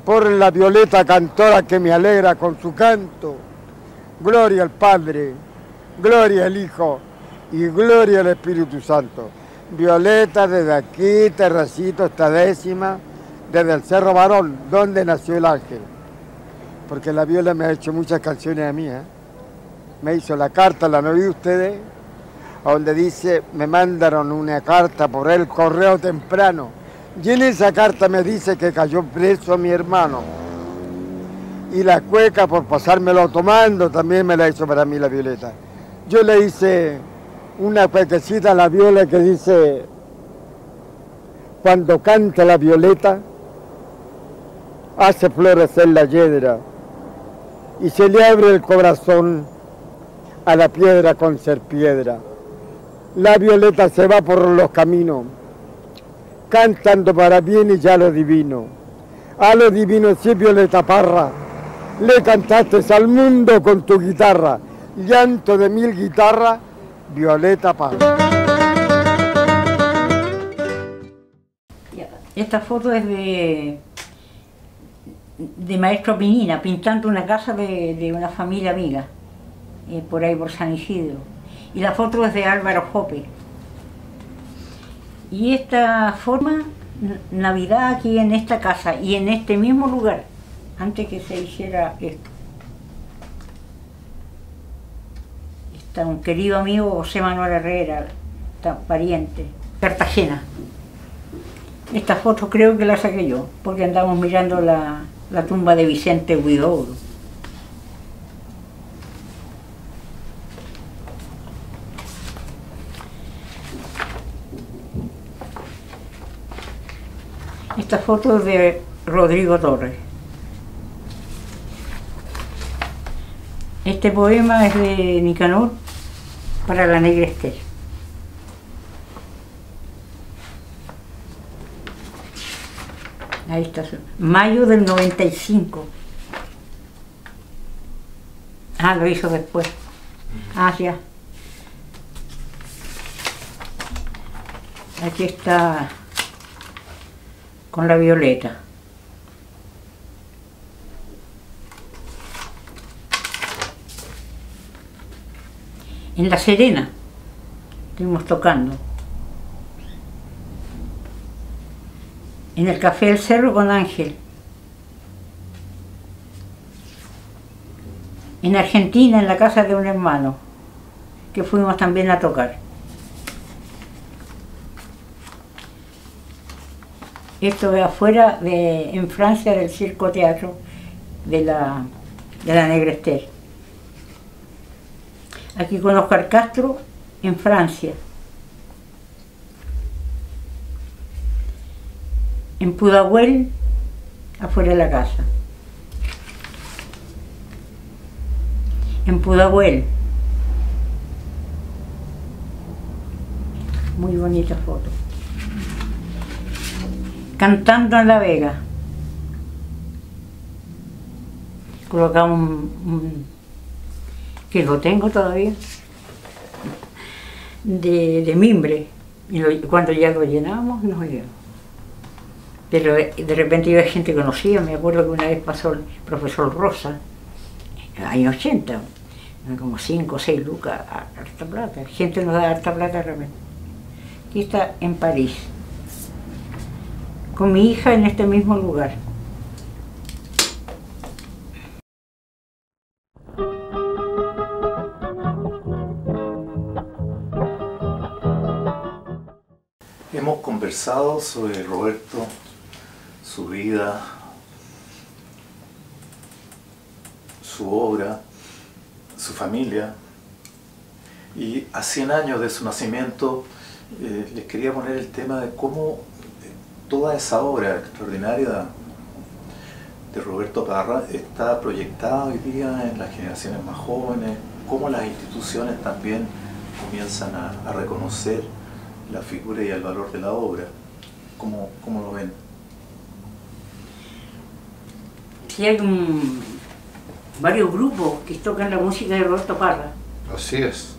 por la violeta cantora que me alegra con su canto. Gloria al Padre, gloria al Hijo y gloria al Espíritu Santo. Violeta desde aquí, terracito, esta décima, desde el Cerro Varón, donde nació el ángel. Porque la viola me ha hecho muchas canciones a mí, ¿eh? Me hizo la carta, ¿la han oído ustedes? donde dice, me mandaron una carta por el correo temprano. Y en esa carta me dice que cayó preso mi hermano. Y la cueca por pasármelo tomando también me la hizo para mí la Violeta. Yo le hice una cuequecita a la Viola que dice, cuando canta la Violeta, hace florecer la hiedra y se le abre el corazón a la piedra con ser piedra. La violeta se va por los caminos, cantando para bien y ya lo divino. A lo divino sí, Violeta Parra, le cantaste al mundo con tu guitarra, llanto de mil guitarras, Violeta Parra. Esta foto es de, de Maestro Pinina, pintando una casa de, de una familia amiga, por ahí por San Isidro. Y la foto es de Álvaro Jope. Y esta forma, Navidad aquí en esta casa y en este mismo lugar, antes que se hiciera esto. Está un querido amigo José Manuel Herrera, está pariente, Cartagena. Esta foto creo que la saqué yo, porque andamos mirando la, la tumba de Vicente Huidobro. Esta foto es de Rodrigo Torres. Este poema es de Nicanor para la Negra Esther. Ahí está. Mayo del 95. Ah, lo hizo después. Ah, ya. Aquí está con la violeta. En La Serena estuvimos tocando. En el Café del Cerro con Ángel. En Argentina, en la casa de un hermano, que fuimos también a tocar. Esto es afuera, en Francia, del Circo Teatro de la, de la. Aquí con Oscar Castro, en Francia. En Pudahuel, afuera de la casa. En Pudahuel. Muy bonita foto cantando en La Vega. Colocamos un, que lo tengo todavía, de, mimbre. Y cuando ya lo llenamos, nos íbamos. Pero de repente iba gente conocida, me acuerdo que una vez pasó el profesor Rosa, en los años 80, como 5 o 6 lucas, harta plata. Gente nos da harta plata de repente. Aquí está en París con mi hija en este mismo lugar. Hemos conversado sobre Roberto, su vida, su obra, su familia. Y a 100 años de su nacimiento eh, les quería poner el tema de cómo toda esa obra extraordinaria de Roberto Parra está proyectada hoy día en las generaciones más jóvenes, cómo las instituciones también comienzan a, reconocer la figura y el valor de la obra. ¿Cómo, cómo lo ven? Sí, hay varios grupos que tocan la música de Roberto Parra. Así es.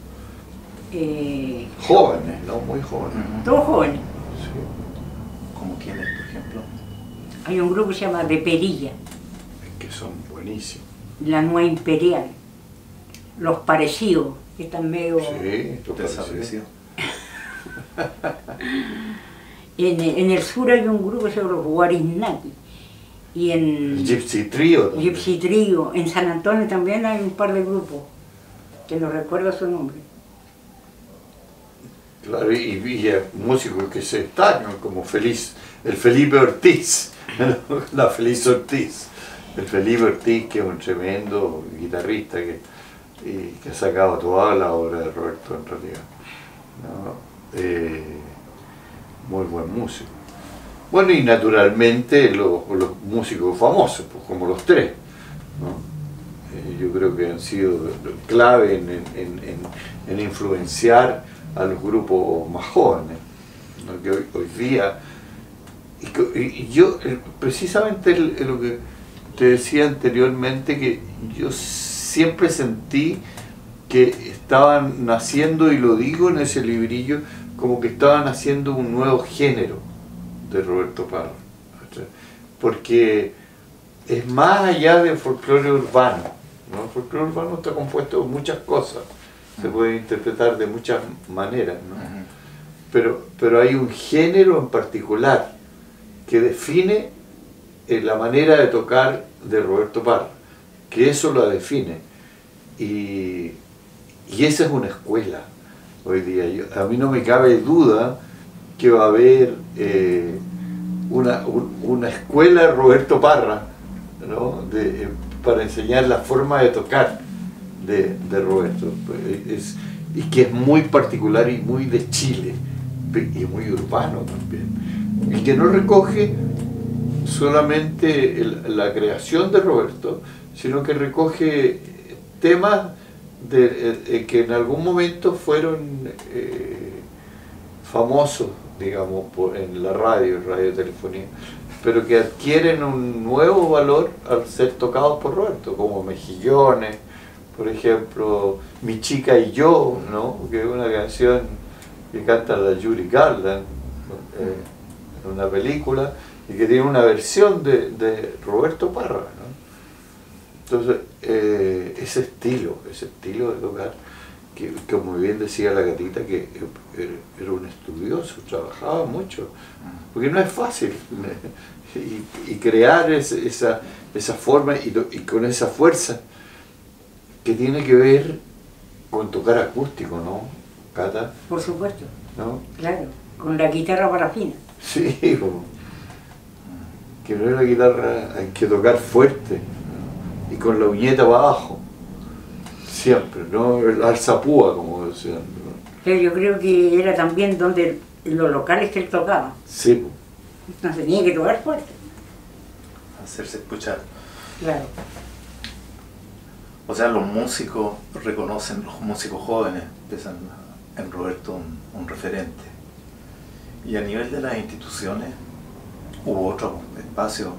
Eh, jóvenes, ¿no? Muy jóvenes. Todos jóvenes. Hay un grupo que se llama De Perilla. que son buenísimos. La Nueva Imperial. Los Parecidos, que están medio... Sí, desaparecidos. en, en, el sur hay un grupo que se llama los Guariznaki. Y en... Gypsy Trio. Gypsy Trio. En San Antonio también hay un par de grupos, que no recuerdo su nombre. Claro, y, y músicos que se destacan, como Feliz, el Felipe Ortiz. la Feliz Ortiz. El Felipe Ortiz, que es un tremendo guitarrista que, que ha sacado toda la obra de Roberto en realidad. Eh, muy buen músico. Bueno, y naturalmente los, músicos famosos, pues, como los tres. Eh, yo creo que han sido clave en, influenciar a los grupos más jóvenes, que hoy día y, yo, eh, precisamente lo que te decía anteriormente, que yo siempre sentí que estaban naciendo, y lo digo en ese librillo, como que estaban haciendo un nuevo género de Roberto Parra. Porque es más allá del folclore urbano. El folclore urbano está compuesto de muchas cosas, se puede interpretar de muchas maneras, pero, pero hay un género en particular que define eh, la manera de tocar de Roberto Parra, que eso lo define. Y, Y esa es una escuela hoy día. Yo- a mí no me cabe duda que va a haber eh, una, un- una escuela Roberto Parra ¿no? de, eh, para enseñar la forma de tocar de, de Roberto. Y que es muy particular y muy de Chile y muy urbano también. Que no recoge solamente la creación de Roberto, sino que recoge temas eh, que en algún momento fueron eh, famosos, digamos, por- en la radio, radiotelefonía, pero que adquieren un nuevo valor al ser tocados por Roberto, como Mejillones, por ejemplo, Mi chica y yo, ¿no? que es una canción que canta la Julie Garland eh, una película y que tiene una versión de, de Roberto Parra. ¿no? Entonces, eh, ese estilo, ese estilo de tocar, que como bien decía la gatita, que era, un estudioso, trabajaba mucho, porque no es fácil. Y, y crear ese- esa, esa forma y, y con esa fuerza que tiene que ver con tocar acústico, ¿no? Cata, Por supuesto, ¿no? claro, con la guitarra parafina. Sí, como que no es la guitarra, hay que tocar fuerte y con la uñeta para abajo, siempre, ¿no? El alzapúa, como decían. ¿no? Pero yo creo que era también donde los locales que él tocaba. Sí. No tenía que tocar fuerte. hacerse escuchar. Claro. O sea, los músicos reconocen, los músicos jóvenes, empiezan en Roberto un, un referente. Y a nivel de las instituciones, hubo otro espacio.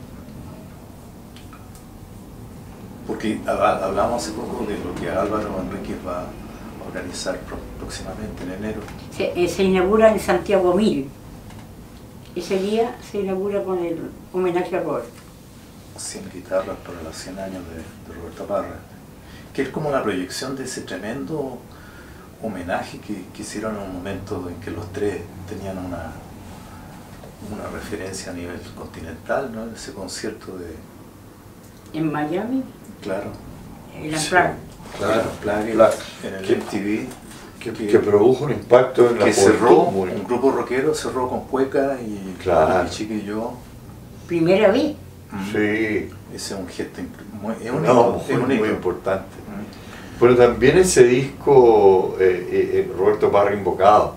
Porque hab- hablamos hace poco de lo que Álvaro Enríquez va a organizar próximamente en enero. Se, eh, se inaugura en Santiago Mil. Ese día se inaugura con el homenaje a Roberto. 100 guitarras para los 100 años de, de Roberto Parra, que es como la proyección de ese tremendo homenaje que, que hicieron en un momento en que los tres tenían una, una referencia a nivel continental, ¿no? Ese concierto de, En Miami, claro, en la Sí. Praga. Claro, Plague, en el Que- MTV, que, que- que produjo un impacto en la que cerró, muy- un grupo rockero cerró con Cueca y Claro. mi chica y yo. Primera vez. Mm. Sí, Ese es un gesto, muy, es un no, hito, muy, es un muy hito. importante. Pero también ese disco, eh, eh, eh, Roberto Parra Invocado,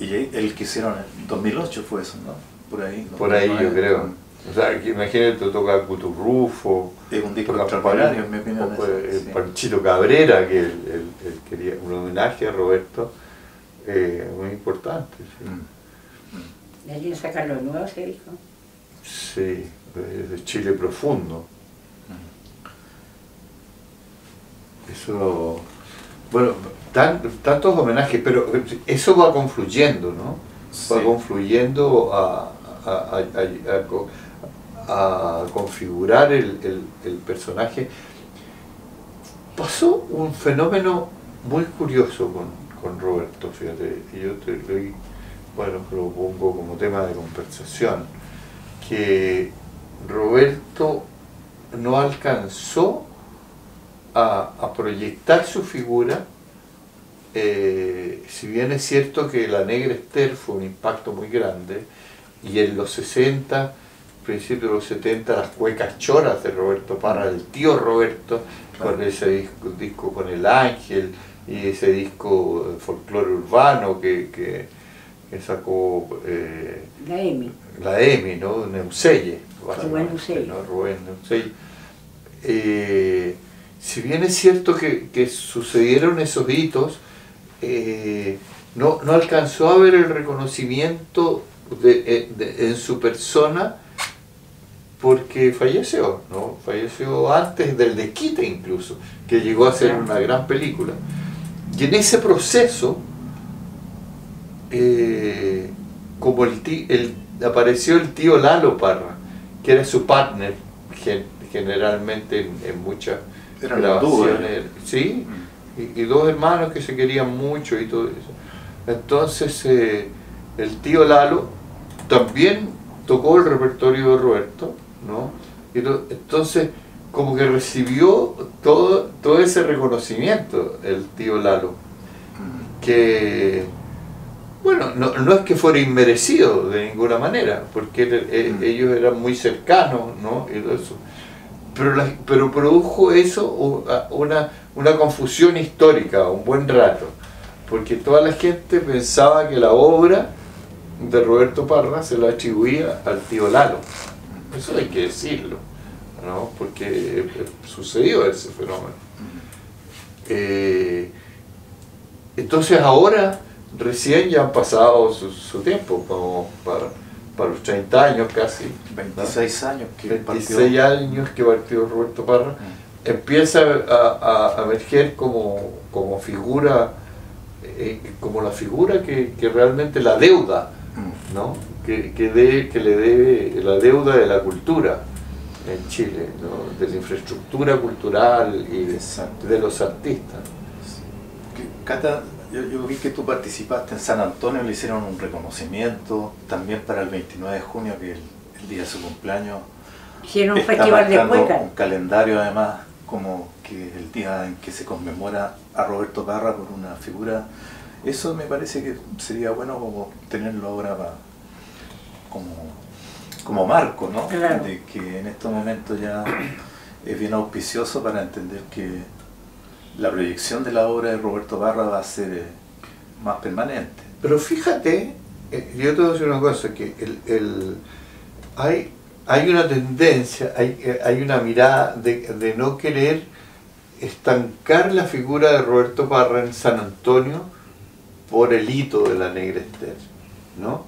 Y el que hicieron en 2008 fue eso, ¿no? Por ahí. por ahí yo 2009. creo. O sea, que imagínate, toca Cuturrufo, Es un disco extraordinario, en mi opinión. ese, de- sí. Panchito Cabrera, que él, él- él quería un homenaje a Roberto, eh, muy importante. sí. Mm. De allí en sacarlo nuevo se dijo. Sí, de Chile profundo. Eso, bueno, tan- tantos homenajes, pero eso va confluyendo, ¿no? Va Sí. confluyendo a, a- a- a- a co- a configurar el, el- el personaje. Pasó un fenómeno muy curioso con, con Roberto, fíjate, y yo te lo, bueno, lo pongo como tema de conversación, que Roberto no alcanzó a, a proyectar su figura, eh, si bien es cierto que La Negra Esther fue un impacto muy grande, y en los 60, principios de los 70, las cuecas choras de Roberto Parra, el tío Roberto, con ese disco, disco con El Ángel, y ese disco de folclore urbano que, que- que sacó eh, La EMI. la EMI, ¿no? Neuselle, Rubén Neuselle. ¿no? Rubén Neuselle. Eh, si bien es cierto que, que sucedieron esos hitos, eh, no, no alcanzó a ver el reconocimiento eh, de- en su persona porque falleció, ¿no? Falleció antes del desquite incluso, que llegó a ser una gran película. Y en ese proceso, eh, como el, apareció el tío Lalo Parra, que era su partner gen- generalmente en, en muchas Eran sí, y, y dos hermanos que se querían mucho y todo eso. Entonces eh, el tío Lalo también tocó el repertorio de Roberto, ¿no? Y to- entonces como que recibió todo, todo ese reconocimiento el tío Lalo. que, bueno, no, no es que fuera inmerecido de ninguna manera, porque él- eh, Mm. ellos eran muy cercanos, ¿no? Y todo eso. Pero, pero produjo eso una, una confusión histórica un buen rato, porque toda la gente pensaba que la obra de Roberto Parra se la atribuía al tío Lalo. Eso hay que decirlo, ¿no? porque sucedió ese fenómeno. Eh, entonces ahora recién ya han pasado su, su tiempo, como para, para los 30 años casi. ¿no? 26 años que 26 años que partió Roberto Parra, Mm. empieza a, a- a emerger como, como figura, eh, como la figura que, que realmente la deuda, Mm. ¿no? que, que, de- que le debe la deuda de la cultura en Chile, ¿no? de la infraestructura cultural y Exacto. de los artistas. Cata, yo, yo vi que tú participaste en San Antonio, le hicieron un reconocimiento también para el 29 de junio, que es el, el día de su cumpleaños. Hicieron un festival de cueca. Un calendario además, como que el día en que se conmemora a Roberto Parra por una figura. Eso me parece que sería bueno como tenerlo ahora como, como marco, ¿no? Claro. De que en estos momentos ya es bien auspicioso para entender que la proyección de la obra de Roberto Parra va a ser eh, más permanente. Pero fíjate, eh, yo te voy a decir una cosa, que el, el- hay, hay una tendencia, hay, eh, hay una mirada de, de no querer estancar la figura de Roberto Parra en San Antonio por el hito de la Negra ¿no?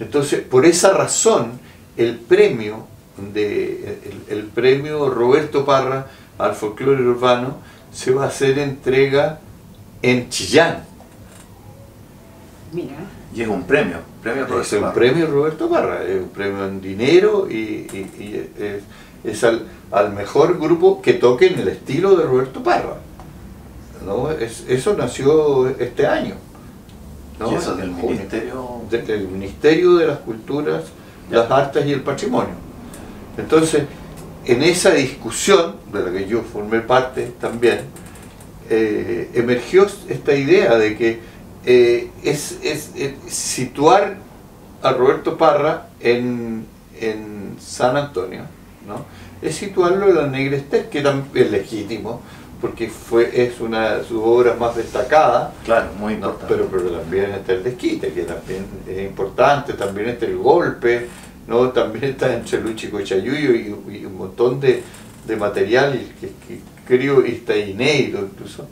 Entonces, por esa razón, el premio de el, el premio Roberto Parra al folclore urbano se va a hacer entrega en Chillán. Mira, Y es un premio, premio Es Roberto un Parra. premio Roberto Parra, es un premio en dinero y, y- y es, es al, al mejor grupo que toque en el estilo de Roberto Parra. ¿no? Es- eso nació este año. ¿no? Y eso del junio. ministerio. De- del Ministerio de las Culturas, las Artes y el Patrimonio. Entonces, en esa discusión, de la que yo formé parte también, eh, emergió esta idea de que eh, es, es- es situar a Roberto Parra en, en San Antonio, ¿no? es situarlo en la Negra Esther, que también es legítimo, porque fue, es una de sus obras más destacadas, Claro, muy no, importante. pero, pero también está el desquite, que también es importante, también está el golpe, ¿no? también está entre Luchi y Cochayuyo y, y un montón de, de material que, que creo está inédito incluso.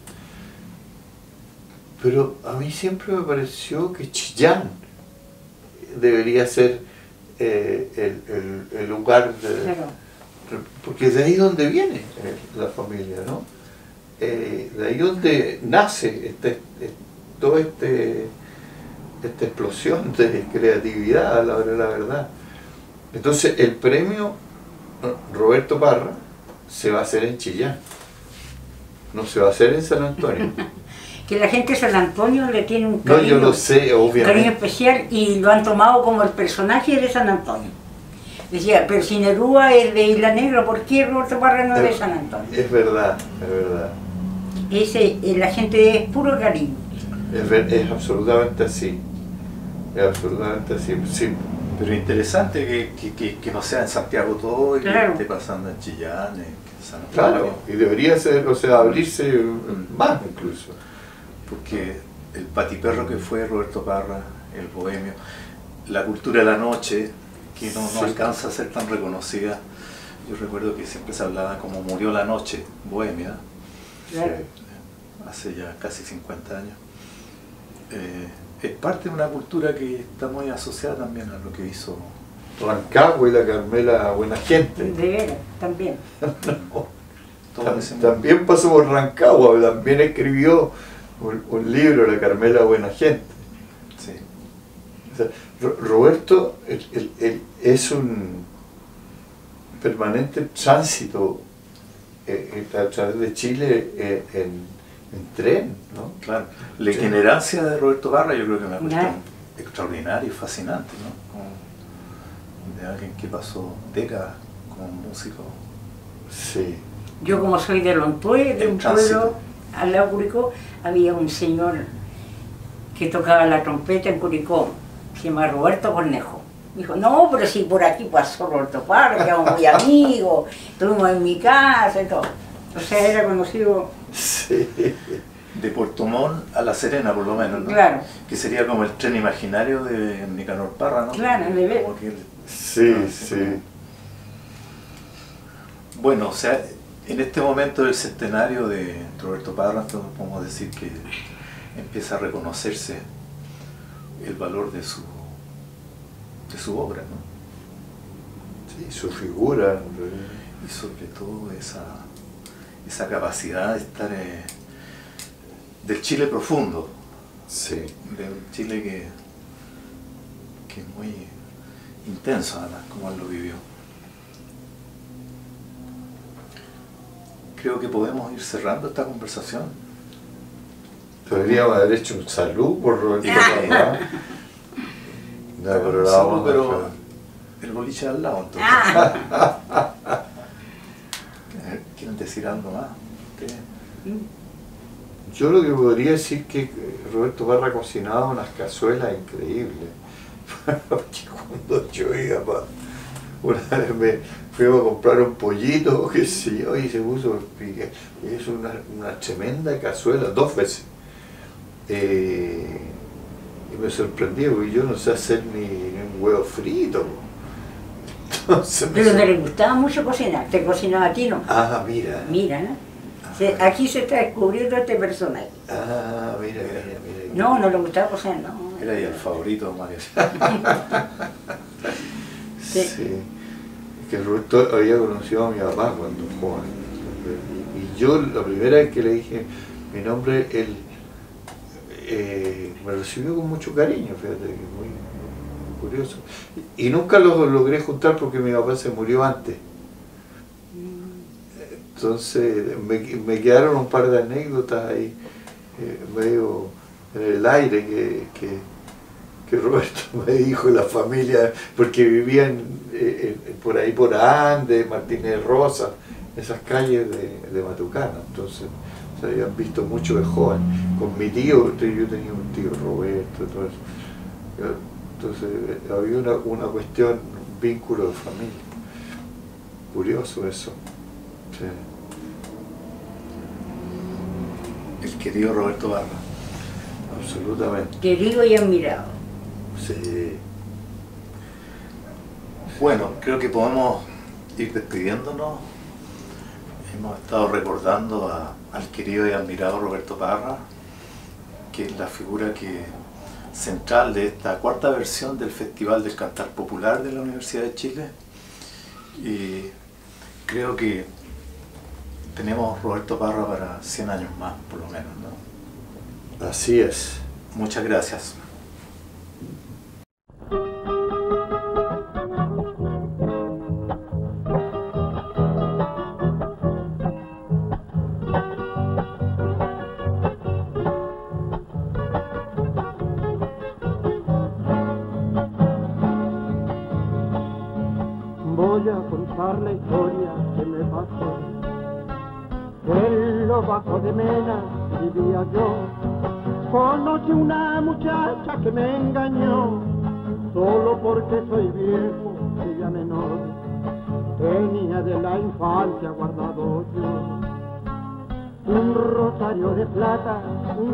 Pero a mí siempre me pareció que Chillán debería ser eh, el, el- el lugar de, claro. porque de ahí donde viene eh, la familia, ¿no? Eh, de ahí donde nace este, todo este esta explosión de creatividad a la la verdad. Entonces el premio Roberto Parra se va a hacer en Chillán, no se va a hacer en San Antonio. Que la gente de San Antonio le tiene un No, cariño, yo lo sé, cariño especial y lo han tomado como el personaje de San Antonio. Decía, pero si Nerúa es de Isla Negra, ¿por qué Roberto Parra no es de San Antonio? Es verdad, es verdad. Ese, eh, la gente es puro cariño. Es, ver- es absolutamente así. Es absolutamente así. Sí, Pero interesante que, que, que, que no sea en Santiago todo y Claro. que esté pasando en Chillán, en San Claro, y debería ser, o sea, abrirse más incluso. Porque el patiperro que fue Roberto Parra, el bohemio, la cultura de la noche, que no, no Sí. alcanza a ser tan reconocida. Yo recuerdo que siempre se hablaba como murió la noche, bohemia, Claro. hace ya casi 50 años. Eh, es parte de una cultura que está muy asociada también a lo que hizo Rancagua y la Carmela Buena Gente. De veras, también. También pasó por Rancagua, también escribió un, un libro, La Carmela Buena Gente. Sí. O sea, Ro- Roberto el- el- el- es un permanente tránsito eh, eh, a través de Chile eh, en, en tren, ¿no? Claro, la itinerancia de Roberto Parra yo creo que es una cuestión extraordinaria y fascinante, ¿no? Como de alguien que pasó décadas como músico. Sí. Yo como soy de Lontué, de un tránsito. pueblo al lado de Curicó, había un señor que tocaba la trompeta en Curicó, se llama Roberto Cornejo. Me dijo, no, pero si por aquí pasó Roberto Parra, quedamos muy amigos, estuvimos en mi casa y todo. O sea, era conocido, Sí. De Puerto Montt a La Serena, por lo menos, ¿no? claro, Que sería como el tren imaginario de Nicanor Parra, ¿no? Claro, que Sí, Ah, sí. Bueno, o sea, en este momento del centenario de Roberto Parra, entonces podemos decir que empieza a reconocerse el valor de su, de su obra, ¿no? Sí, su figura. Y sobre todo esa, esa capacidad de estar eh, del Chile profundo, Sí. de un Chile que, que es muy intenso además, como él lo vivió. Creo que podemos ir cerrando esta conversación. Deberíamos haber hecho un salud por Roberto Ah. No, pero pero el boliche al lado entonces. Ah. ¿Quieren decir algo más? ¿Qué? Yo lo que podría decir que Roberto Parra cocinaba unas cazuelas increíbles. Porque cuando yo iba una vez me fuimos a comprar un pollito, qué sé yo, y se puso, y hizo una, una tremenda cazuela, dos veces. Eh, y me sorprendió porque yo no sé hacer ni, ni un huevo frito. Entonces pero no le gustaba mucho cocinar, te cocinaba a ti, ¿no? Ah, mira. Mira, ¿no? Se- aquí se está descubriendo este personaje. Ah, mira, mira, mira. No, no le gustaba cocinar, no. Era el favorito de Mario. Sí. Sí. Es que Roberto había conocido a mi papá cuando joven. Y, yo la primera vez que le dije mi nombre, él eh, me recibió con mucho cariño, fíjate, que muy, muy curioso. Y, nunca lo logré juntar porque mi papá se murió antes. Entonces me, me quedaron un par de anécdotas ahí, eh, medio en el aire que, que, Roberto me dijo la familia, porque vivían eh, eh, por ahí por Andes, Martínez Rosa, esas calles de, de Matucana, entonces se habían visto mucho de joven. Con mi tío, yo tenía un tío Roberto, todo eso. Entonces eh, había una, una cuestión, un vínculo de familia. Curioso eso. Sí. El querido Roberto Barra. Absolutamente. Querido y admirado. Sí. Bueno, creo que podemos ir despidiéndonos. Hemos estado recordando a- al querido y admirado Roberto Parra, que es la figura que, central de esta cuarta versión del Festival del Cantar Popular de la Universidad de Chile. Y creo que tenemos Roberto Parra para 100 años más, por lo menos. ¿no? Así es. Muchas gracias.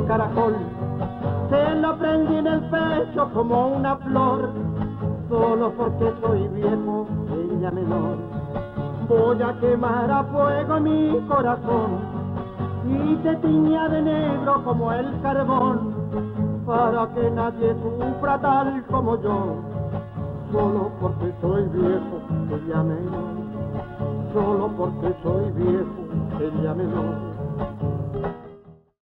Caracol. Se lo prendí en el pecho como una flor, solo porque soy viejo, ella menor. Voy a quemar a fuego mi corazón y te tiña de negro como el carbón, para que nadie sufra tal como yo, solo porque soy viejo, ella menor. Solo porque soy viejo, ella menor.